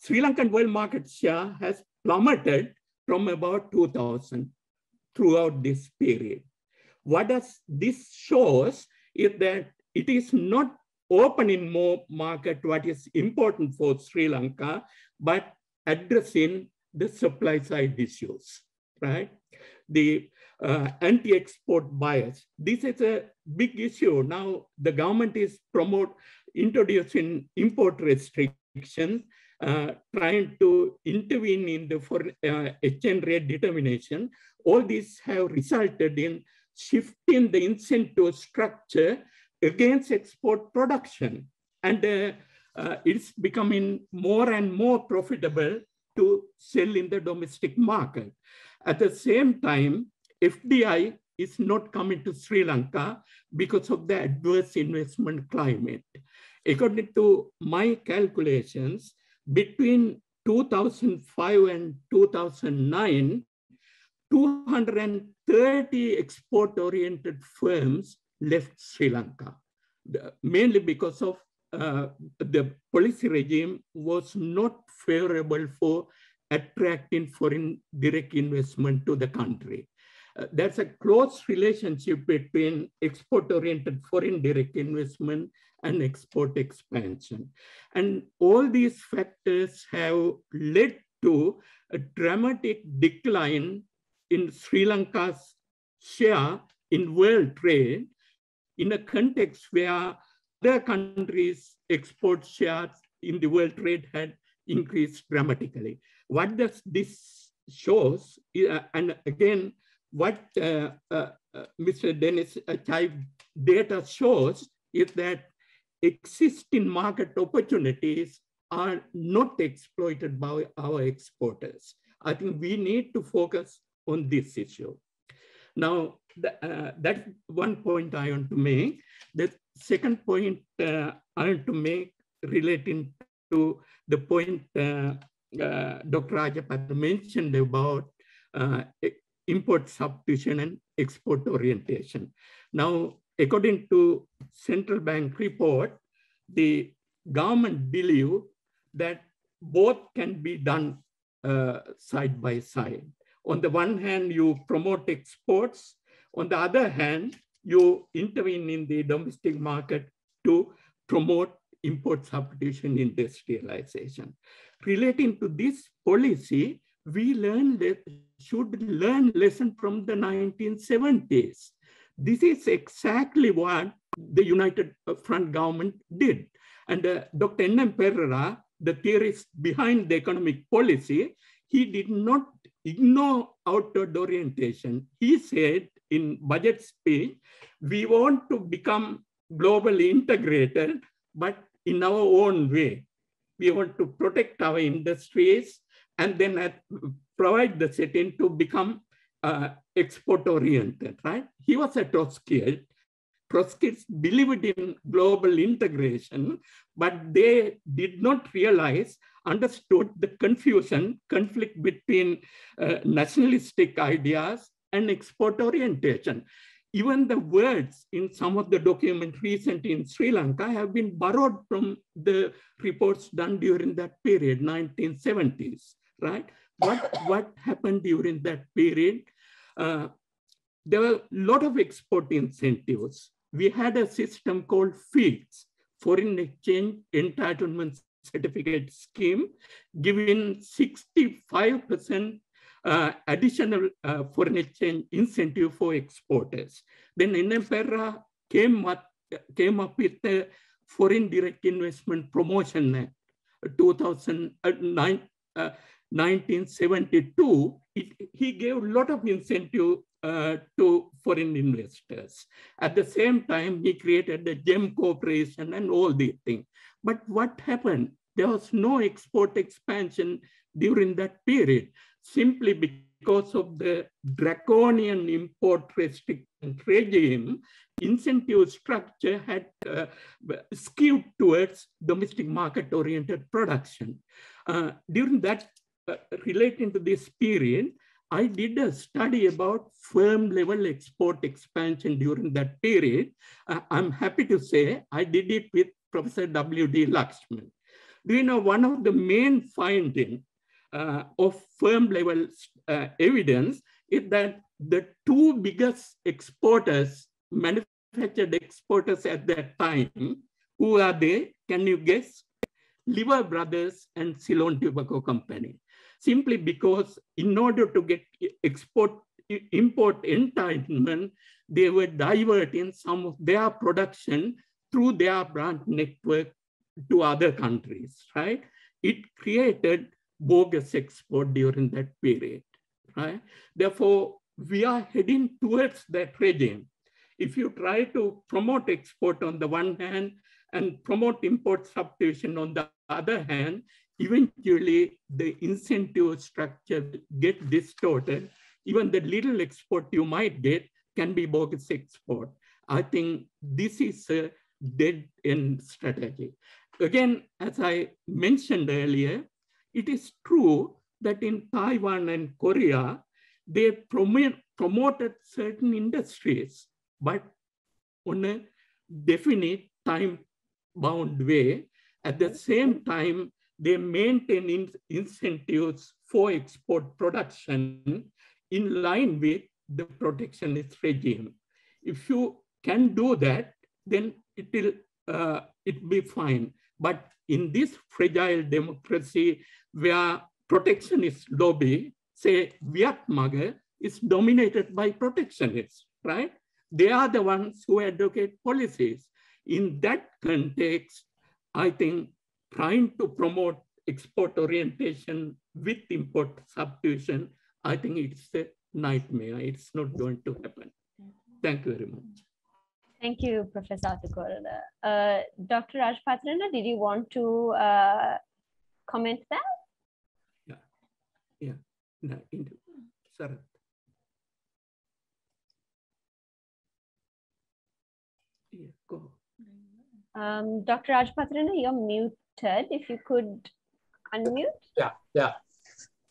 Sri Lankan world market share has plummeted from about 2000 throughout this period. What does this shows is that it is not opening more market what is important for Sri Lanka, but addressing the supply side issues, right? The uh, anti-export bias. This is a big issue. Now the government is promote introducing import restrictions, uh, trying to intervene in the foreign uh, exchange rate determination. All these have resulted in shifting the incentive structure against export production. And uh, uh, it's becoming more and more profitable to sell in the domestic market. At the same time, FDI is not coming to Sri Lanka because of the adverse investment climate. According to my calculations, between 2005 and 2009, 230 export-oriented firms left Sri Lanka, mainly because of uh, the policy regime was not favorable for attracting foreign direct investment to the country. Uh, there's a close relationship between export-oriented foreign direct investment and export expansion. And all these factors have led to a dramatic decline in Sri Lanka's share in world trade in a context where other countries' export shares in the world trade had increased dramatically. What does this shows, uh, and again, what uh, uh, uh Mr. Denis Chaibi data shows is that existing market opportunities are not exploited by our exporters. I think we need to focus on this issue. Now, the, uh, that's one point I want to make. The second point uh, I want to make relating to the point uh, uh Dr. Rajapatha mentioned about uh, import substitution and export orientation. Now, according to central bank report, the government believe that both can be done uh, side by side. On the one hand, you promote exports. On the other hand, you intervene in the domestic market to promote import substitution industrialization. Relating to this policy, we learn that should learn lesson from the 1970s. This is exactly what the United Front government did. And uh, Dr. N.M. Perera, the theorist behind the economic policy, he did not ignore outward orientation. He said in budget speech, we want to become globally integrated, but in our own way. We want to protect our industries and then provide the setting to become uh, export oriented, right? He was a Trotskyist. Trotskyists believed in global integration, but they did not realize, understood the confusion, conflict between uh, nationalistic ideas and export orientation. Even the words in some of the documents recent in Sri Lanka have been borrowed from the reports done during that period, 1970s, right? What, what happened during that period? Uh, there were a lot of export incentives. We had a system called FEECS, Foreign Exchange Entitlement Certificate Scheme, giving 65% uh, additional uh, foreign exchange incentive for exporters. Then. Perera came up, came up with the Foreign Direct Investment Promotion Act, 2009, uh, 1972, it, he gave a lot of incentive uh, to foreign investors. At the same time, he created the GEM Corporation and all these things. But what happened? There was no export expansion during that period, simply because of the draconian import restriction regime incentive structure had uh, skewed towards domestic market oriented production. Uh, during that, uh, relating to this period, I did a study about firm level export expansion during that period. I'm happy to say I did it with Professor W.D. Laxman. Do you know one of the main findings uh, of firm level uh, evidence is that the two biggest exporters, manufactured exporters at that time, who are they? Can you guess? Lever Brothers and Ceylon Tobacco Company. Simply because in order to get export import entitlement, they were diverting some of their production through their brand network to other countries, right? It created bogus export during that period, right? Therefore, we are heading towards that regime. If you try to promote export on the one hand and promote import substitution on the other hand, eventually the incentive structure get distorted. Even the little export you might get can be bogus export. I think this is a dead end strategy. Again, as I mentioned earlier, it is true that in Taiwan and Korea, they promote, promoted certain industries, but on a definite time-bound way. At the same time, they maintain in incentives for export production in line with the protectionist regime. If you can do that, then it will uh, it be fine. But in this fragile democracy where protectionist lobby, say Viet Maga, is dominated by protectionists, right? They are the ones who advocate policies. In that context, I think trying to promote export orientation with import substitution, I think it's a nightmare. It's not going to happen. Thank you very much. Thank you, Professor Athukorala. Uh, Dr. Rajapatirana, did you want to uh, comment that? Yeah, yeah, no, into, sorry. Yeah, go. Um, Dr. Rajapatirana, you're muted. If you could unmute. Yeah, yeah.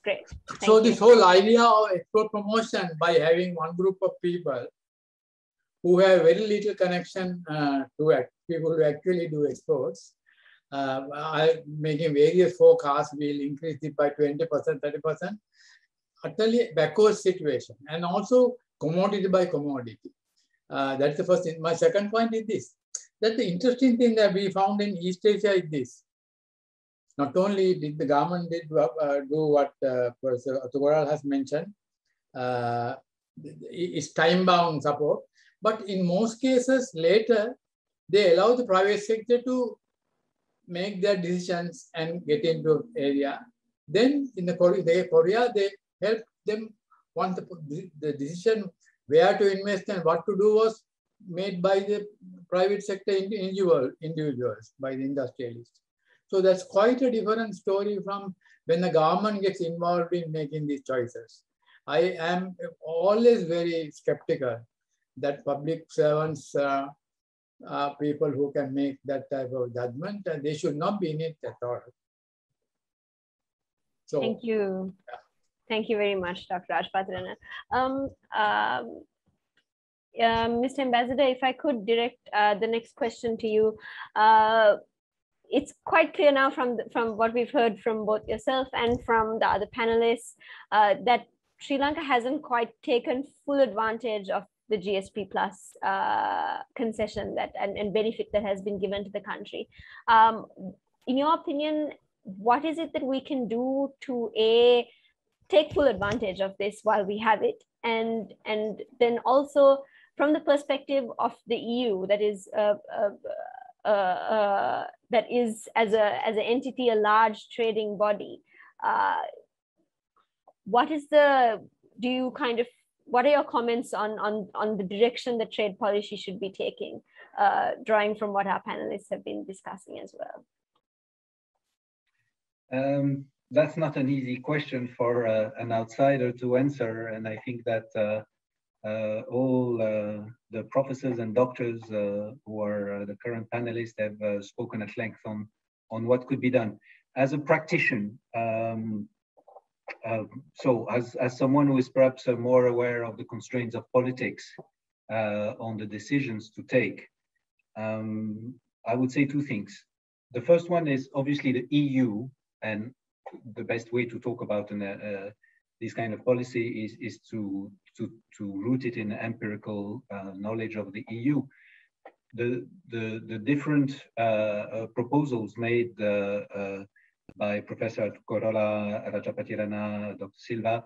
Great. Thank so you. this whole idea of export promotion by having one group of people who have very little connection uh, to people who actually do exports, uh, are making various forecasts will increase it by 20%, 30%, utterly backward situation, and also commodity by commodity. Uh, that's the first thing. My second point is this, that the interesting thing that we found in East Asia is this. Not only did the government did, uh, do what uh, Professor Athukorala has mentioned, uh, is time-bound support, but in most cases, later, they allow the private sector to make their decisions and get into area. Then in the Korea, they, Korea, they help them once the, the decision where to invest and what to do was made by the private sector individual, individuals, by the industrialists. So that's quite a different story from when the government gets involved in making these choices. I am always very skeptical that public servants are people who can make that type of judgment and they should not be in it at all. So, Thank you. Yeah. Thank you very much, Dr. Rajapatirana. Um, um, uh, Mr. Ambassador, if I could direct uh, the next question to you. Uh, it's quite clear now from, the, from what we've heard from both yourself and from the other panelists uh, that Sri Lanka hasn't quite taken full advantage of the GSP plus uh, concession that and, and, benefit that has been given to the country. Um, in your opinion, what is it that we can do to a take full advantage of this while we have it, and and then also from the perspective of the EU, that is. Uh, uh, uh, that is as a as an entity a large trading body uh, what is the do you kind of what are your comments on, on, on the direction that trade policy should be taking, uh, drawing from what our panelists have been discussing as well? Um, that's not an easy question for an outsider to answer. And I think that all uh, the professors and doctors uh, who are the current panelists have spoken at length on, on what could be done. As a practitioner, um, uh, so as, as someone who is perhaps uh, more aware of the constraints of politics uh, on the decisions to take, um, I would say two things. The first one is obviously the EU, and the best way to talk about an, this kind of policy is, is to, to, to root it in empirical uh, knowledge of the EU. The, the, the different uh, uh, proposals made by Professor Corolla, Rajapatirana, Dr. Silva,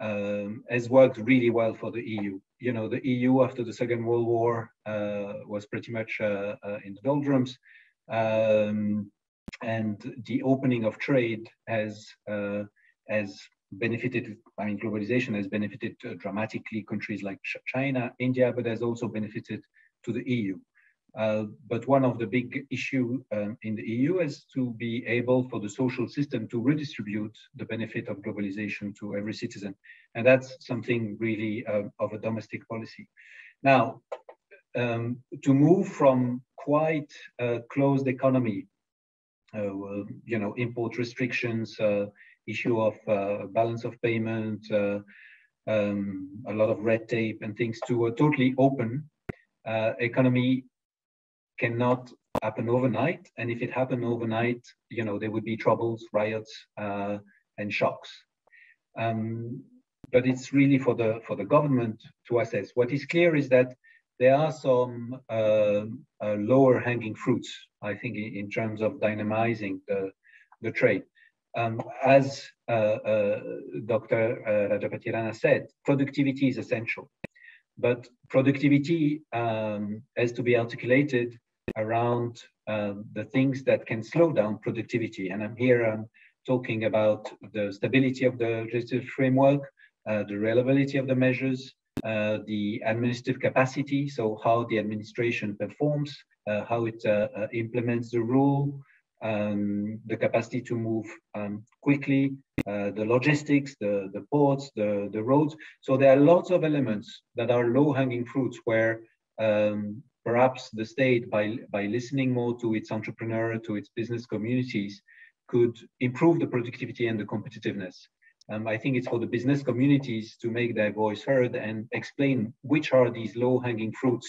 um, has worked really well for the EU. You know, the EU after the Second World War uh, was pretty much uh, uh, in the doldrums. Um, and the opening of trade has, has benefited, I mean, globalization has benefited dramatically countries like China, India, but has also benefited to the EU. Uh, but one of the big issue um, in the EU is to be able for the social system to redistribute the benefit of globalization to every citizen. And that's something really uh, of a domestic policy. Now, um, to move from quite a closed economy, uh, you know, import restrictions, uh, issue of uh, balance of payment, um, a lot of red tape and things to a totally open economy cannot happen overnight. And if it happened overnight, you know, there would be troubles, riots, uh, and shocks. Um, but it's really for the for the government to assess. What is clear is that there are some uh, uh, lower hanging fruits, I think, in, in, terms of dynamizing the, the trade. Um, as uh, uh Dr. Uh, said, productivity is essential. But productivity um, has to be articulated around uh, the things that can slow down productivity. And I'm here um, talking about the stability of the legislative framework, uh, the reliability of the measures, uh, the administrative capacity, so how the administration performs, uh, how it implements the rule, um, the capacity to move um, quickly, the logistics, the, the ports, the, the roads. So there are lots of elements that are low-hanging fruits where um, perhaps the state, by, by listening more to its entrepreneur, to its business communities, could improve the productivity and the competitiveness. Um, I think it's for the business communities to make their voice heard and explain which are these low-hanging fruits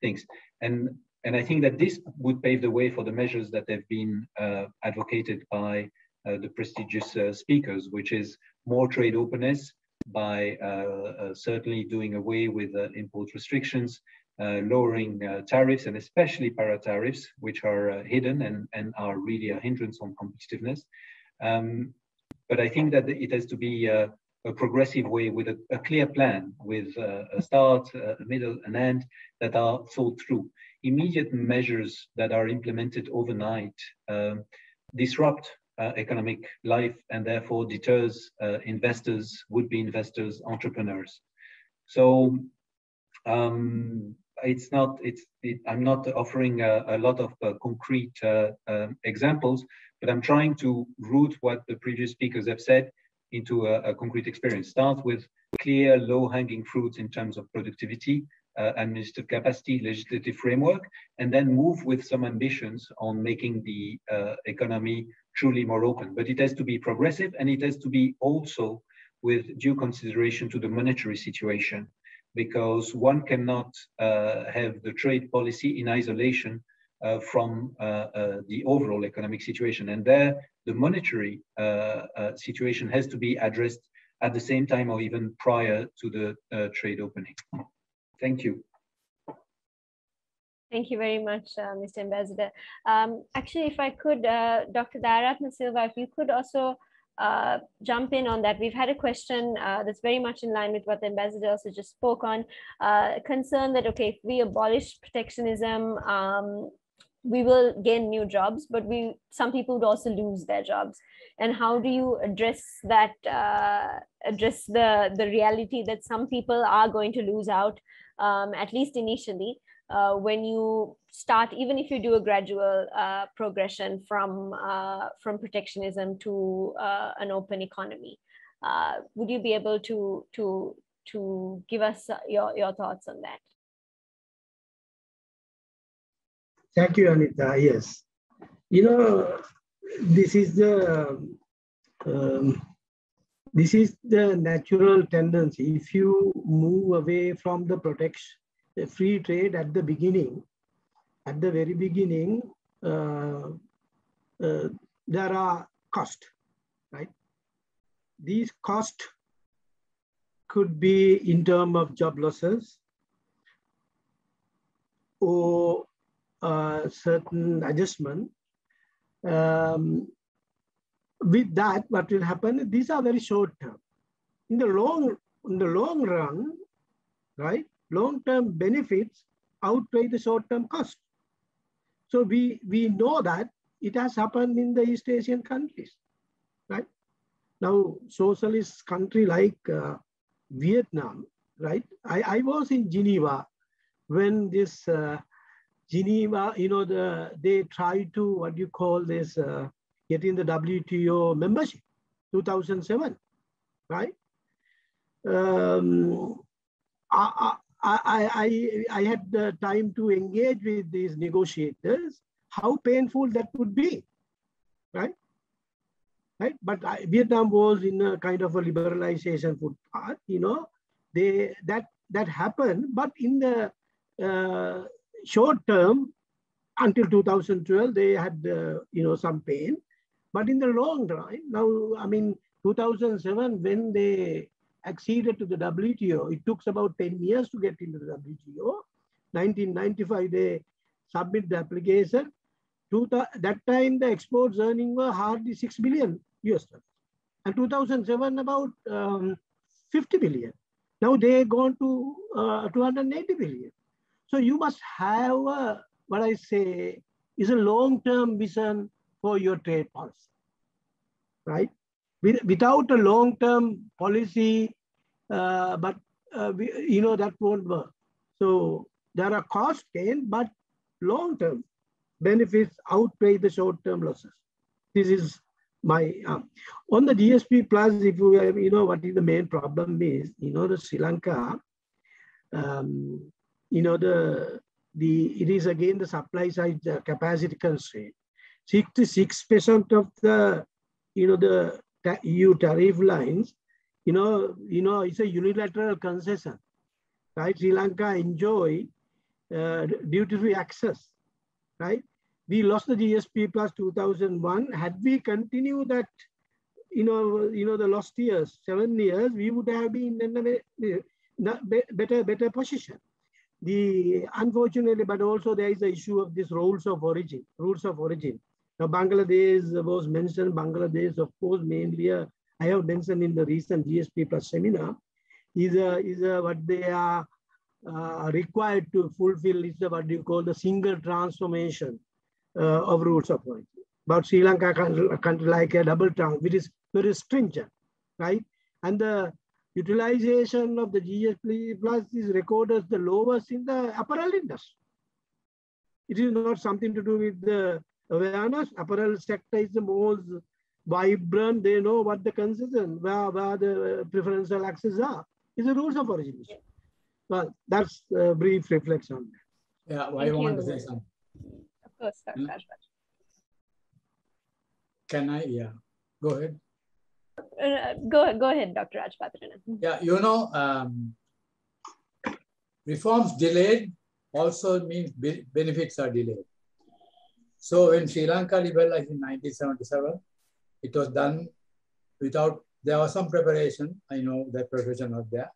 things. And, and I think that this would pave the way for the measures that have been uh, advocated by uh, the prestigious uh, speakers, which is more trade openness by uh, uh, certainly doing away with uh, import restrictions, lowering tariffs and especially para tariffs, which are hidden and, and are really a hindrance on competitiveness. Um, but I think that it has to be a, progressive way with a, a clear plan, with a start, a middle, and end that are thought through. Immediate measures that are implemented overnight um, disrupt uh, economic life and therefore deters uh, investors, would-be investors, entrepreneurs. So um, it's not it's it, i'm not offering a, a lot of uh, concrete uh, uh, examples but i'm trying to root what the previous speakers have said into a, a concrete experience. Start with clear low hanging fruits in terms of productivity uh, administrative capacity legislative framework and then move with some ambitions on making the uh, economy truly more open. But it has to be progressive and it has to be also with due consideration to the monetary situation because one cannot uh, have the trade policy in isolation from uh, uh the overall economic situation. And there, the monetary uh, uh, situation has to be addressed at the same time or even prior to the trade opening. Thank you. Thank you very much, Mr. Ambassador. Um, actually, if I could, Dr. Dayaratna Silva, if you could also uh, jump in on that. We've had a question uh, that's very much in line with what the ambassador also just spoke on, uh, concern that, okay, if we abolish protectionism, um, we will gain new jobs, but we some people would also lose their jobs. And how do you address that, uh, address the, the reality that some people are going to lose out, um, at least initially, uh, when you start, even if you do a gradual uh, progression from uh, from protectionism to uh, an open economy, uh, would you be able to to to give us your, your thoughts on that. Thank you, Aneetha. Yes. You know, this is the um, this is the natural tendency. If you move away from the protection, the free trade at the beginning, at the very beginning, uh, uh, there are cost, right? These cost could be in terms of job losses or certain adjustment. Um, with that, what will happen? These are very short term. In the long, in the long run, right? Long-term benefits outweigh the short-term cost. So we we know that it has happened in the East Asian countries, right? Now, socialist country like uh, Vietnam, right? I, I was in Geneva when this uh, Geneva, you know, the they tried to what do you call this, uh, get in the WTO membership, 2007, right? Um, I, I, I, I had the time to engage with these negotiators, how painful that would be, right? Right, but I, Vietnam was in a kind of a liberalization footpath, you know, they that that happened, but in the uh, short term, until 2012, they had uh, you know some pain, but in the long run, now I mean 2007 when they acceded to the WTO, it took about 10 years to get into the WTO. 1995 they submit the application. To that time the exports earning were hardly 6 billion US dollars. And 2007 about um, 50 billion. Now they gone to uh, 280 billion. So you must have a, what I say is a long-term vision for your trade policy, right? Without a long-term policy, uh, but uh, you know that won't work. So there are cost gain, but long-term benefits outweigh the short-term losses. This is my um, on the GSP plus. If you you know what is the main problem is, you know the Sri Lanka. Um, you know, the, the it is again the supply side uh, capacity constraint. 66% of the, you know, the EU tariff lines, you know, you know, it's a unilateral concession, right? Sri Lanka enjoy uh, duty-free access, right? We lost the GSP plus 2001. Had we continued that, you know, you know, the lost years, seven years, we would have been in a better, better position the unfortunately, but also there is the issue of these rules of origin, rules of origin. Now, Bangladesh was mentioned. Bangladesh, of course, mainly uh, I have mentioned in the recent GSP Plus seminar, is a, is a, what they are uh, required to fulfill is what you call the single transformation uh, of rules of origin. But Sri Lanka, a country like a double trunk, which is very stringent, right? And the utilization of the GSP plus is recorded as the lowest in the apparel industry. It is not something to do with the awareness. Apparel sector is the most vibrant. They know what the concession, where, where the preferential access are. It's the rules of origin. Well, that's a brief reflection. Yeah, well, I want to say something. Of course, Dr. Hmm? Can I? Yeah, go ahead. Uh, go, go ahead, Dr. Rajapatirana. Yeah, you know, um, reforms delayed also means be benefits are delayed. So when Sri Lanka liberalized in 1977, it was done without, there was some preparation. I know that preparation was there.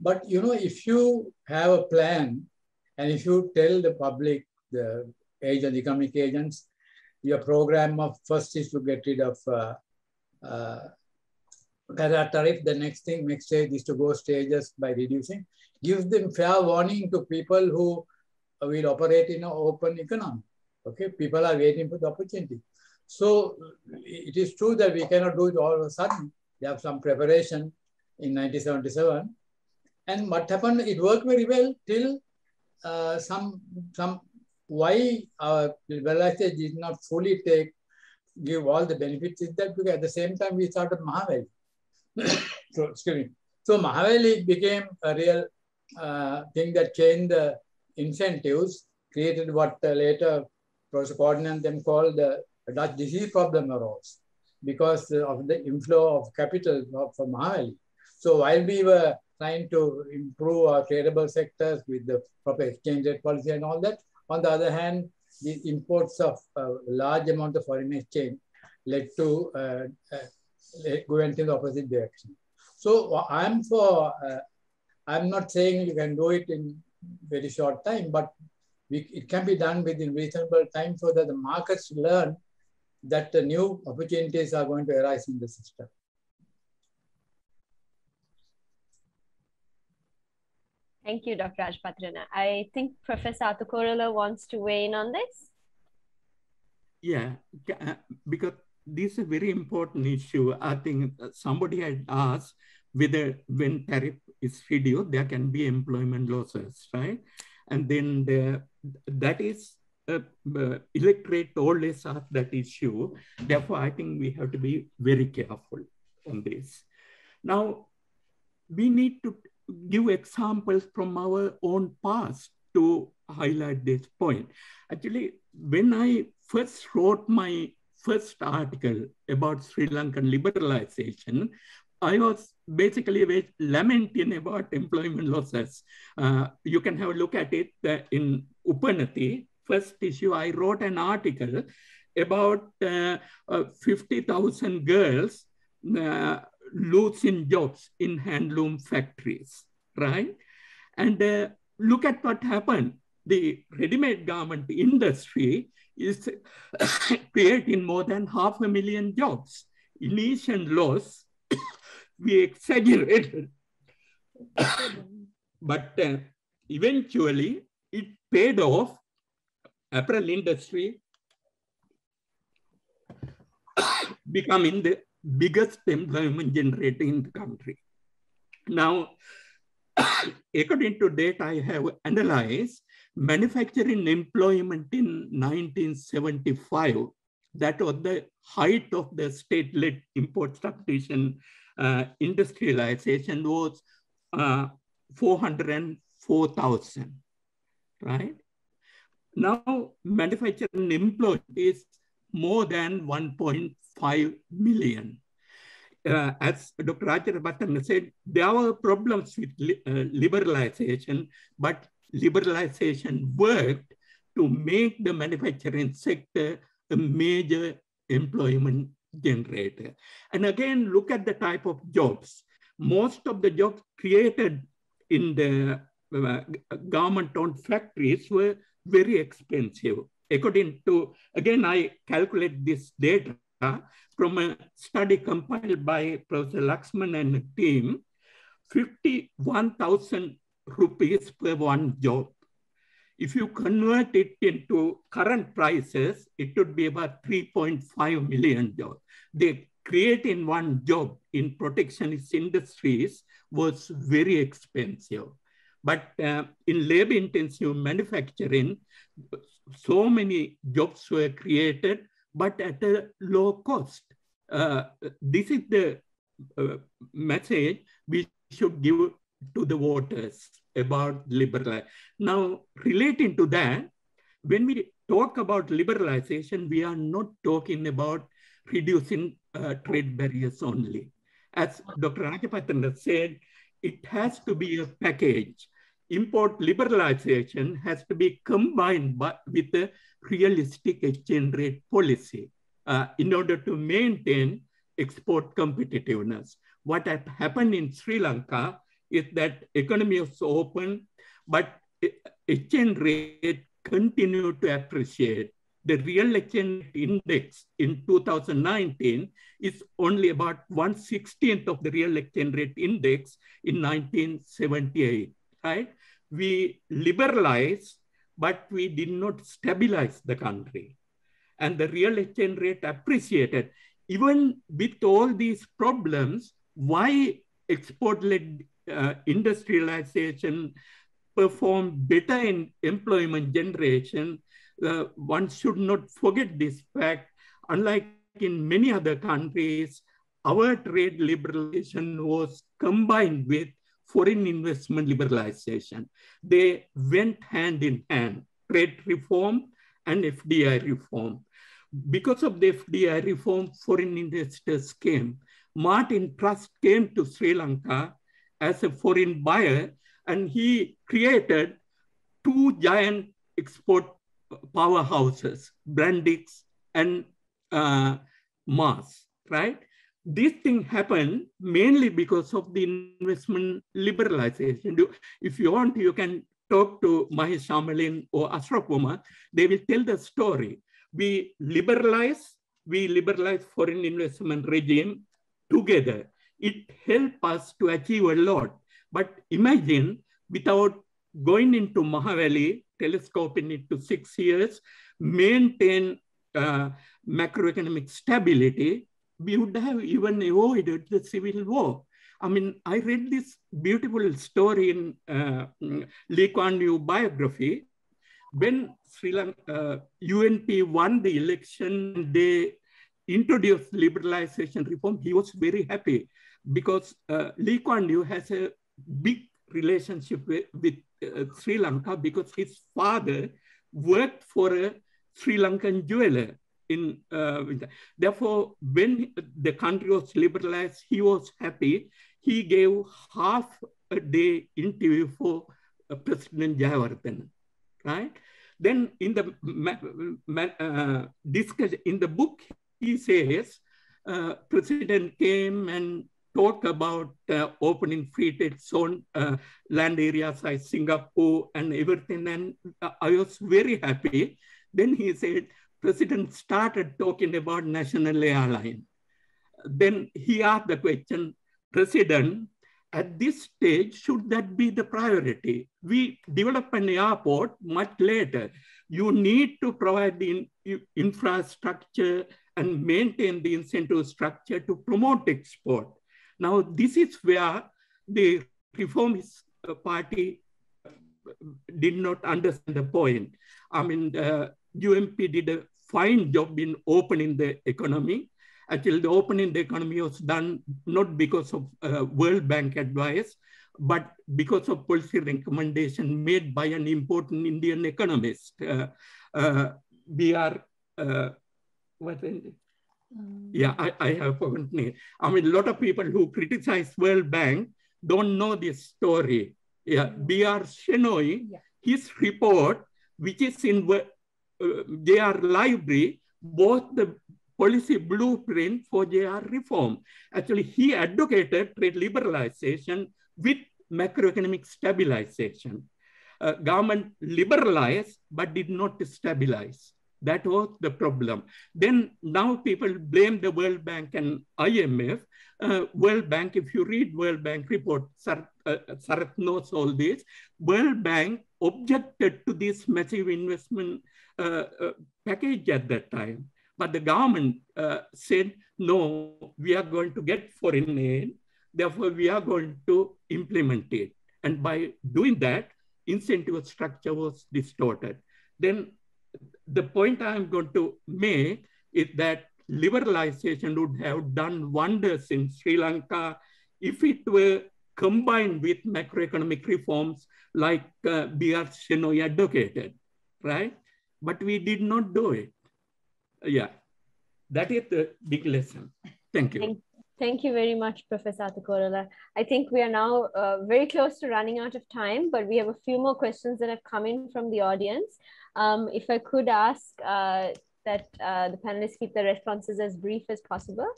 But you know, if you have a plan and if you tell the public, the agent, economic agents, your program of first is to get rid of uh, uh, tariff, the next thing, next stage is to go stages by reducing. Gives them fair warning to people who will operate in an open economy. Okay, people are waiting for the opportunity. So it is true that we cannot do it all of a sudden. We have some preparation in 1977. And what happened, it worked very well till uh, some, some why our liberalization did not fully take give all the benefits is that because at the same time we started Mahaweli. so excuse me. So Mahaweli became a real uh, thing that changed the incentives, created what uh, later Professor Corden and them called the Dutch disease problem arose because of the inflow of capital from Mahaweli. So while we were trying to improve our tradable sectors with the proper exchange rate policy and all that, on the other hand, the imports of large amount of foreign exchange led to going in the opposite direction. So I'm for, uh, I'm not saying you can do it in very short time, but we, it can be done within reasonable time so that the markets learn that the new opportunities are going to arise in the system. Thank you, Dr. Rajapatirana. I think Professor Athukorala wants to weigh in on this. Yeah, uh, because this is a very important issue. I think somebody had asked whether when tariff is reduced, there can be employment losses, right? And then the, that is uh, uh, electorate always ask that issue. Therefore, I think we have to be very careful on this. Now, we need to give examples from our own past to highlight this point. Actually, when I first wrote my first article about Sri Lankan liberalization, I was basically lamenting about employment losses. Uh, you can have a look at it uh, in Upanati, first issue. I wrote an article about uh, uh 50,000 girls uh, losing jobs in handloom factories, right? And uh, look at what happened. The ready-made garment industry is creating more than half a million jobs. Initial loss, we exaggerated. but uh, eventually, it paid off. Apparel industry becoming the biggest employment generator in the country. Now, according to data I have analyzed, manufacturing employment in 1975, that was the height of the state-led import substitution uh, industrialization was uh, 404,000, right? Now, manufacturing employment is more than 1.5 million. Uh, as Dr. Rajapatirana said, there were problems with li uh, liberalization, but liberalization worked to make the manufacturing sector a major employment generator. And again, look at the type of jobs. Most of the jobs created in the uh, government-owned factories were very expensive according to, again, I calculate this data from a study compiled by Professor Laxman and team, 51,000 rupees per one job. If you convert it into current prices, it would be about 3.5 million jobs. They creating one job in protectionist industries was very expensive. But uh, in labor intensive manufacturing, so many jobs were created, but at a low cost. Uh, this is the uh, message we should give to the voters about liberalization. Now, relating to that, when we talk about liberalization, we are not talking about reducing uh, trade barriers only. As Dr. Rajapatirana said, it has to be a package import liberalization has to be combined by, with a realistic exchange rate policy uh, in order to maintain export competitiveness. What happened in Sri Lanka is that economy was open, but exchange rate continued to appreciate. The real exchange index in 2019 is only about 1 16th of the real exchange rate index in 1978, right? We liberalized, but we did not stabilize the country. And the real exchange rate appreciated. Even with all these problems, why export-led uh, industrialization performed better in employment generation, uh, one should not forget this fact. Unlike in many other countries, our trade liberalization was combined with foreign investment liberalization. They went hand in hand, trade reform and FDI reform. Because of the FDI reform, foreign investors came. Martin Trust came to Sri Lanka as a foreign buyer and he created two giant export powerhouses, Brandix and uh, MAS, right? This thing happened mainly because of the investment liberalization. If you want, you can talk to Mahesh Amalean or Ashraf they will tell the story. We liberalize, we liberalize foreign investment regime together. It helped us to achieve a lot. But imagine without going into Mahaweli, telescoping it to six years, maintain uh, macroeconomic stability, we would have even avoided the civil war. I mean, I read this beautiful story in uh, Lee Kuan Yew biography. When Sri Lanka, uh, UNP won the election, they introduced liberalization reform. He was very happy because uh, Lee Kuan Yew has a big relationship with, with uh, Sri Lanka because his father worked for a Sri Lankan jeweler. In, uh, therefore, when the country was liberalized, he was happy. He gave half a day interview for uh, President Jayawardena, right? Then in the uh, discussion in the book, he says uh, President came and talked about uh, opening free trade zone uh, land areas like Singapore and everything. And uh, I was very happy. Then he said, President started talking about national airline. Then he asked the question, President, at this stage, should that be the priority? We develop an airport much later. You need to provide the in, infrastructure and maintain the incentive structure to promote export. Now, this is where the Reformist Party did not understand the point. I mean, uh, UNP did a fine job in opening the economy. Actually, the opening the economy was done not because of uh, World Bank advice, but because of policy recommendation made by an important Indian economist. Uh, uh, we are, uh, what Mm. Yeah, I, I have forgotten it. I mean, a lot of people who criticize World Bank don't know this story. Yeah, B.R. Shenoy, yeah. his report, which is in uh, JR library, both the policy blueprint for JR reform. Actually, he advocated trade liberalization with macroeconomic stabilization. Uh, government liberalized, but did not stabilize. That was the problem. Then now people blame the World Bank and IMF. Uh, World Bank, if you read World Bank report, uh, Sarath knows all this. World Bank objected to this massive investment uh, uh package at that time. But the government uh, said, no, we are going to get foreign aid. Therefore, we are going to implement it. And by doing that, incentive structure was distorted. Then the point I'm going to make is that liberalization would have done wonders in Sri Lanka if it were combined with macroeconomic reforms like uh, B.R. Shenoy advocated, right? But we did not do it. Yeah, that is the big lesson. Thank you. Thank, thank you very much, Professor Athukorala. I think we are now uh, very close to running out of time, but we have a few more questions that have come in from the audience. Um, if I could ask uh, that uh, the panelists keep their responses as brief as possible.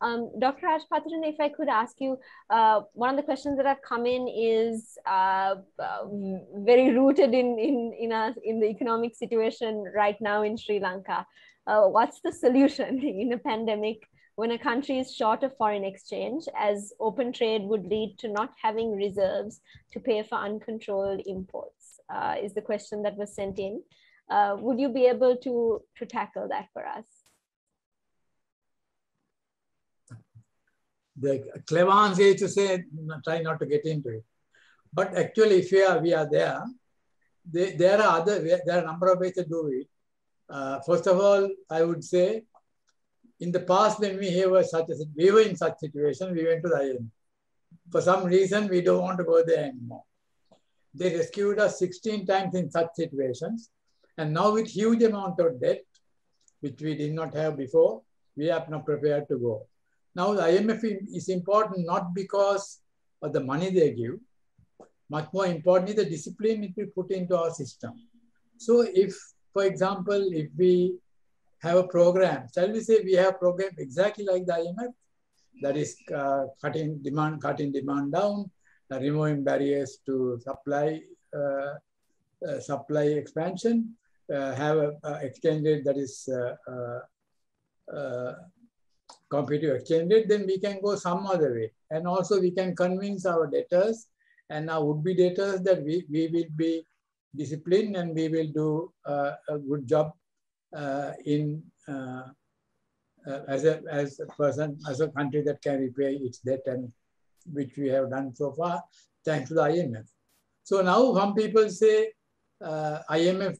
Um, Dr. Rajapatirana, if I could ask you, uh, one of the questions that have come in is uh, uh, very rooted in in in, us, in the economic situation right now in Sri Lanka. Uh, what's the solution in a pandemic when a country is short of foreign exchange, as open trade would lead to not having reserves to pay for uncontrolled imports? Uh, is the question that was sent in. Uh, would you be able to, to tackle that for us? The clever answer is to say, try not to get into it. But actually, if we are, we are there, they, there are other, there are a number of ways to do it. Uh, first of all, I would say, in the past, when we were such a, we were in such situation, we went to the IMF. for some reason, we don't want to go there anymore. They rescued us 16 times in such situations. And now with huge amount of debt, which we did not have before, we are not prepared to go. Now the IMF is important not because of the money they give, much more importantly, the discipline it will put into our system. So if, for example, if we have a program, shall we say we have a program exactly like the IMF, that is uh, cutting demand, cutting demand down, uh, removing barriers to supply, uh, uh supply expansion, uh, have a, rate that is uh, competitive exchange rate, then we can go some other way. And also we can convince our debtors and our would-be debtors that we, we will be disciplined and we will do uh, a good job uh, in uh, uh, as, a, as a person, as a country that can repay its debt and which we have done so far, thanks to the IMF. So now some people say uh, IMF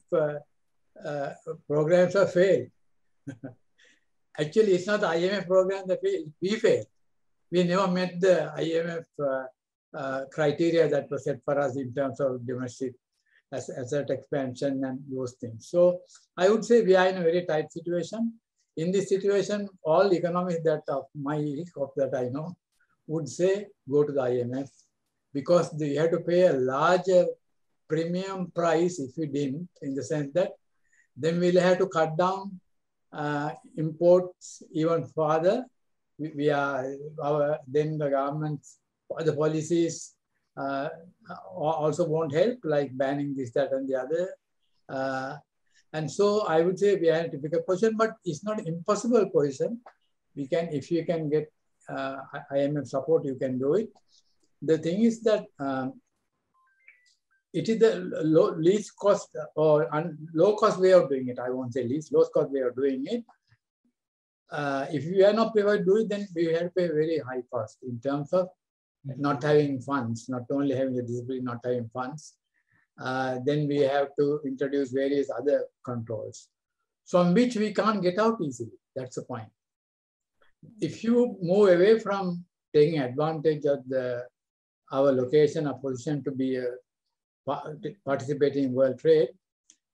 uh, programs have failed. Actually, it's not the IMF program that we, we failed. We never met the IMF uh, uh, criteria that was set for us in terms of domestic asset expansion and those things. So I would say we are in a very tight situation. In this situation, all economists that of my of that I know would say go to the IMF because they have to pay a larger premium price if we didn't, in the sense that then we'll have to cut down uh, imports even further. We, we, are our then the government's the policies uh, also won't help, like banning this, that, and the other. Uh, and so I would say we are in a difficult position, but it's not impossible position. We can, if you can get uh, IMF support, you can do it. The thing is that um, it is the low, least cost or low cost way of doing it. I won't say least, low cost way of doing it. Uh, if we are not prepared to do it, then we have to pay very high cost in terms of not having funds, not only having the discipline, not having funds. Uh, then we have to introduce various other controls from which we can't get out easily. That's the point. If you move away from taking advantage of the our location our position to be a participating in world trade,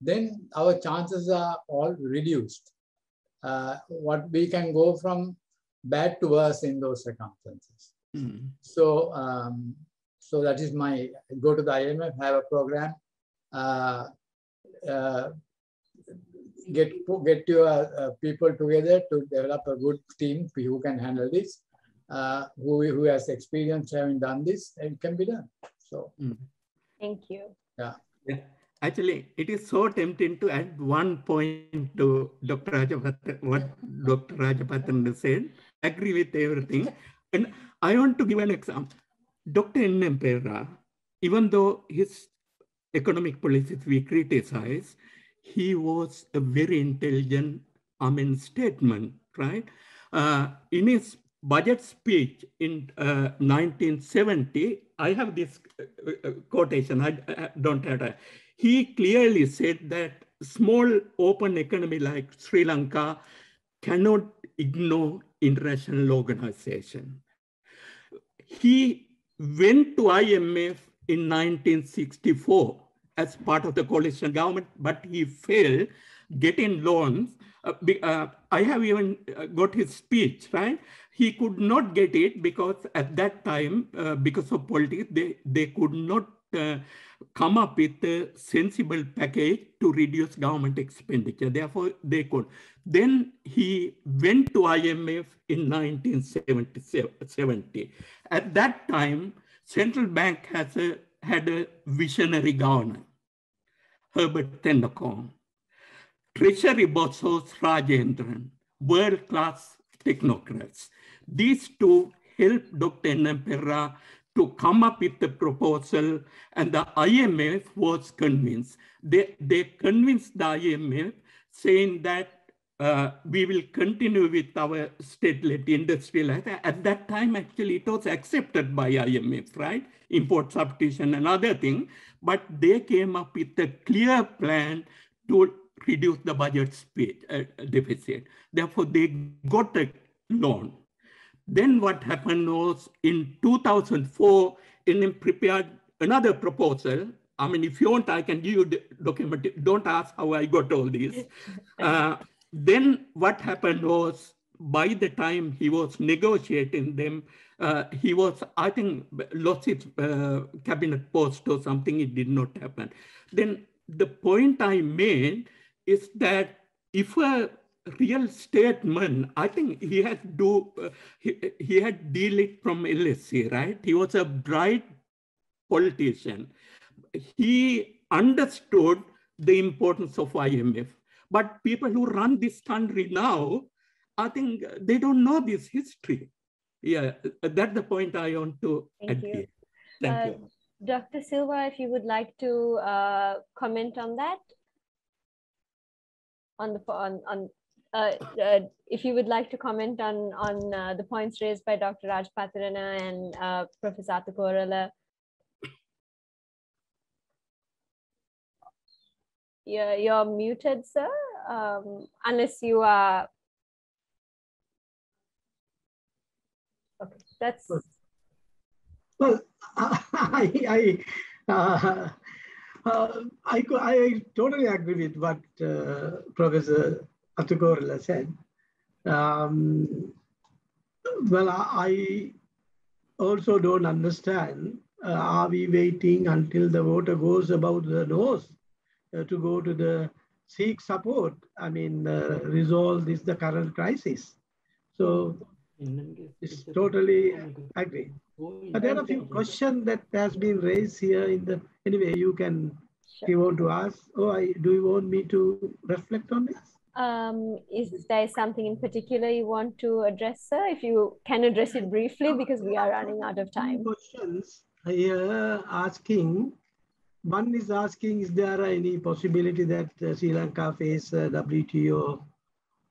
then our chances are all reduced. Uh, what we can go from bad to worse in those circumstances. Mm. So, um, so that is my go to the IMF, have a program, uh, uh, get get your uh, people together to develop a good team who can handle this, uh, who who has experience having done this, it can be done. So. Mm. Thank you. Yeah. yeah. Actually, it is so tempting to add one point to Dr. Rajapathan, what Dr. Rajapathan said. Agree with everything. And I want to give an example. Dr. N.M. Perera, even though his economic policies we criticize, he was a very intelligent, I mean, statement, right? Uh, in his budget speech in uh, 1970, I have this uh, uh, quotation, I, I don't have it. He clearly said that small open economy like Sri Lanka cannot ignore international organization. He went to IMF in 1964 as part of the coalition government, but he failed getting loans. Uh, uh, I have even uh, got his speech, right? he could not get it because at that time, uh, because of politics, they, they could not uh, come up with a sensible package to reduce government expenditure. Therefore, they could. Then he went to IMF in 1970. At that time, central bank has a, had a visionary governor, Herbert Tennekoon. Treasury boss was Rajendran, world-class technocrats. These two helped Dr. N. To come up with the proposal and the IMF was convinced. They, they convinced the IMF saying that uh, we will continue with our state-led industrial. At that time, actually, it was accepted by IMF, right? Import substitution and other thing. But they came up with a clear plan to reduce the budget speed, uh, deficit. Therefore, they got a loan Then what happened was in 2004, INM prepared another proposal. I mean, if you want, I can give you the document. Don't ask how I got all this. Uh, then what happened was by the time he was negotiating them, uh, he was, I think, lost his uh, cabinet post or something. It did not happen. Then the point I made is that if a real statement, I think he had do uh, he, he had deal it from LSE, right? He was a bright politician. He understood the importance of IMF. But people who run this country now, I think they don't know this history. Yeah, that's the point I want to Thank you. Thank Uh, you. Dr. Silva, if you would like to uh, comment on that, on the on on uh, uh, if you would like to comment on on uh, the points raised by Dr. Raj Patirana and uh, Professor Athukorala. You're, you're muted, sir, um, unless you are. Okay, that's Well, I, I, uh, I, I totally agree with what uh, Professor Athukorala said. Um, well, I also don't understand. Uh, are we waiting until the voter goes about the nose uh, to go to the seek support? I mean, uh, resolve this the current crisis. So it's totally agree. But there are a few questions that has been raised here in the, anyway, you can, if you want to ask, oh, I, do you want me to reflect on this? Um, is there something in particular you want to address, sir? If you can address it briefly, because we are running out of time. Questions here asking, one is asking, is there any possibility that uh, Sri Lanka face uh, WTO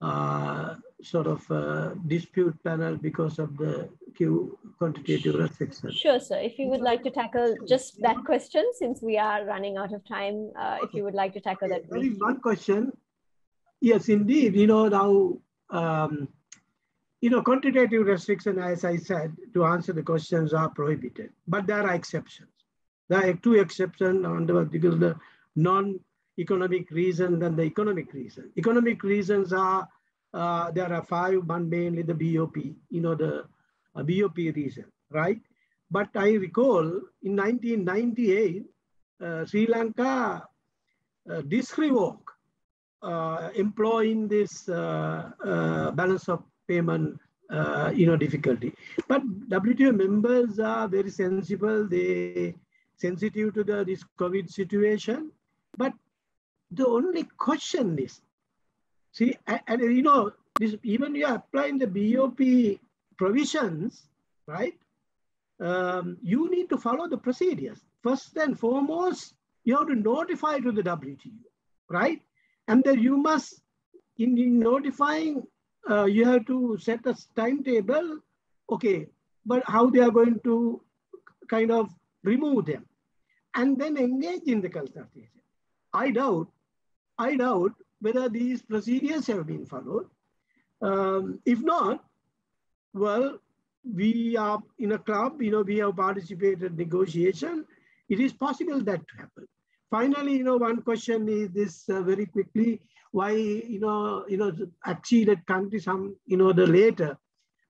uh, sort of uh, dispute panel because of the Q quantitative restrictions? Sure, sir. If you would like to tackle just that question, since we are running out of time, uh, if you would like to tackle that There is briefly. one question. Yes, indeed. You know, now, um, you know, quantitative restriction, as I said, to answer the questions are prohibited, but there are exceptions. There are two exceptions under because the non-economic reason than the economic reason. Economic reasons are, uh, there are five, one mainly the BOP, you know, the BOP reason, right? But I recall in 1998, uh, Sri Lanka uh, disrevoke uh, employing this uh, uh, balance of payment, uh, you know, difficulty. But WTO members are very sensible. They sensitive to the this COVID situation. But the only question is, see, and, and, you know, this even you are applying the BOP provisions, right? Um, you need to follow the procedures. First and foremost, you have to notify to the WTO, right? And then you must, in, in notifying, uh, you have to set a timetable. Okay, but how they are going to kind of remove them and then engage in the consultation. I doubt, I doubt whether these procedures have been followed. Um, if not, well, we are in a club, you know, we have participated negotiation. It is possible that to happen. Finally, you know, one question is this uh, very quickly, why, you know, you know, acceded countries, some, you know, the later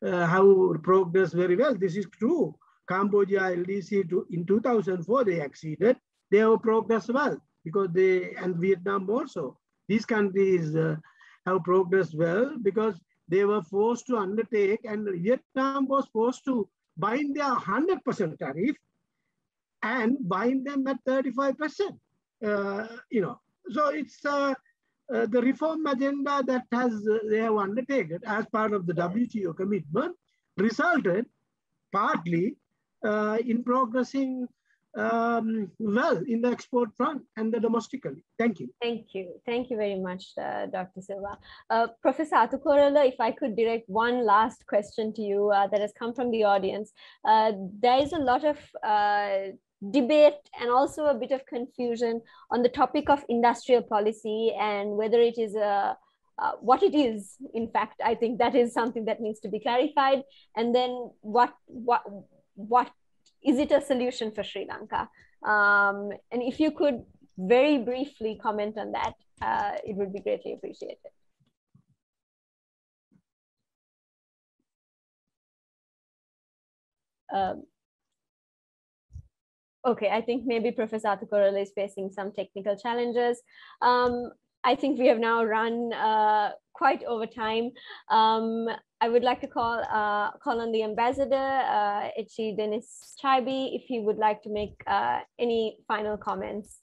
uh, have progressed very well. This is true. Cambodia, LDC to, in 2004, they acceded. They have progressed well because they, and Vietnam also. These countries uh, have progressed well because they were forced to undertake and Vietnam was forced to bind their 100% tariff and bind them at 35%. Uh, you know, so it's uh, uh, the reform agenda that has uh, they have undertaken as part of the WTO commitment resulted partly uh, in progressing um, well in the export front and the domestically. Thank you. Thank you. Thank you very much, uh, Dr. Silva. Uh, Professor Athukorala, if I could direct one last question to you uh, that has come from the audience. Uh, there is a lot of uh, debate and also a bit of confusion on the topic of industrial policy and whether it is a uh, what it is. In fact, I think that is something that needs to be clarified. And then what what what is it a solution for Sri Lanka? Um, and if you could very briefly comment on that, uh, it would be greatly appreciated. Um, okay, I think maybe Professor Athukorala is facing some technical challenges. Um, I think we have now run uh, quite over time. Um, I would like to call uh, call on the ambassador, uh, H.E. Denis Chaibi, if he would like to make uh, any final comments.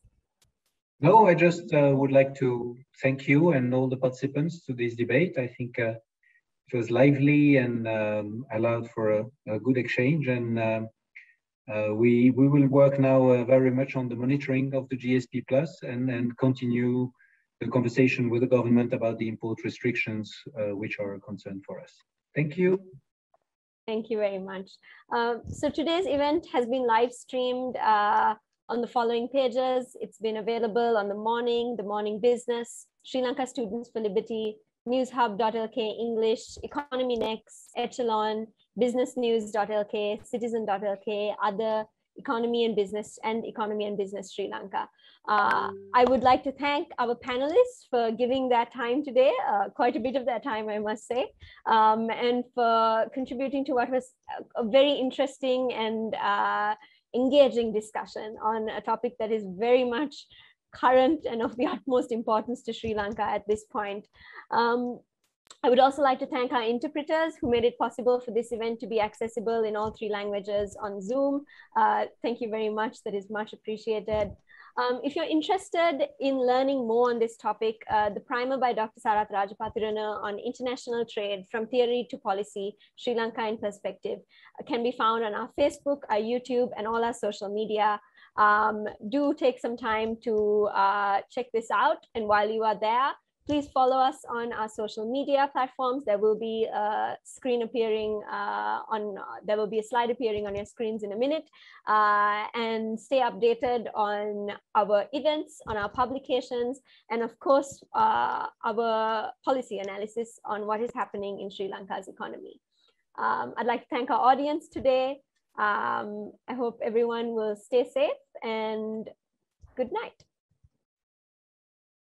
No, I just uh, would like to thank you and all the participants to this debate. I think uh, it was lively and um, allowed for a, a, good exchange. And uh, uh we we will work now uh, very much on the monitoring of the GSP Plus and and continue the conversation with the government about the import restrictions, uh, which are a concern for us. Thank you. Thank you very much. Um, so today's event has been live streamed uh, on the following pages. It's been available on the morning, the morning business, Sri Lanka Students for Liberty, newshub.lk English, Economy Next, Echelon, businessnews.lk, citizen.lk, other economy and business and economy and business Sri Lanka. Uh, I would like to thank our panelists for giving their time today, uh, quite a bit of their time, I must say, um, and for contributing to what was a very interesting and uh, engaging discussion on a topic that is very much current and of the utmost importance to Sri Lanka at this point. Um, I would also like to thank our interpreters who made it possible for this event to be accessible in all three languages on Zoom. Uh, thank you very much. That is much appreciated. Um, if you're interested in learning more on this topic, uh, the primer by Dr. Sarath Rajapatirana on international trade from theory to policy, Sri Lanka in perspective, uh, can be found on our Facebook, our YouTube, and all our social media. Um, do take some time to uh, check this out. And while you are there, Please follow us on our social media platforms. There will be a screen appearing uh, on, there will be a slide appearing on your screens in a minute. Uh, and stay updated on our events, on our publications, and of course, uh, our policy analysis on what is happening in Sri Lanka's economy. Um, I'd like to thank our audience today. Um, I hope everyone will stay safe and good night.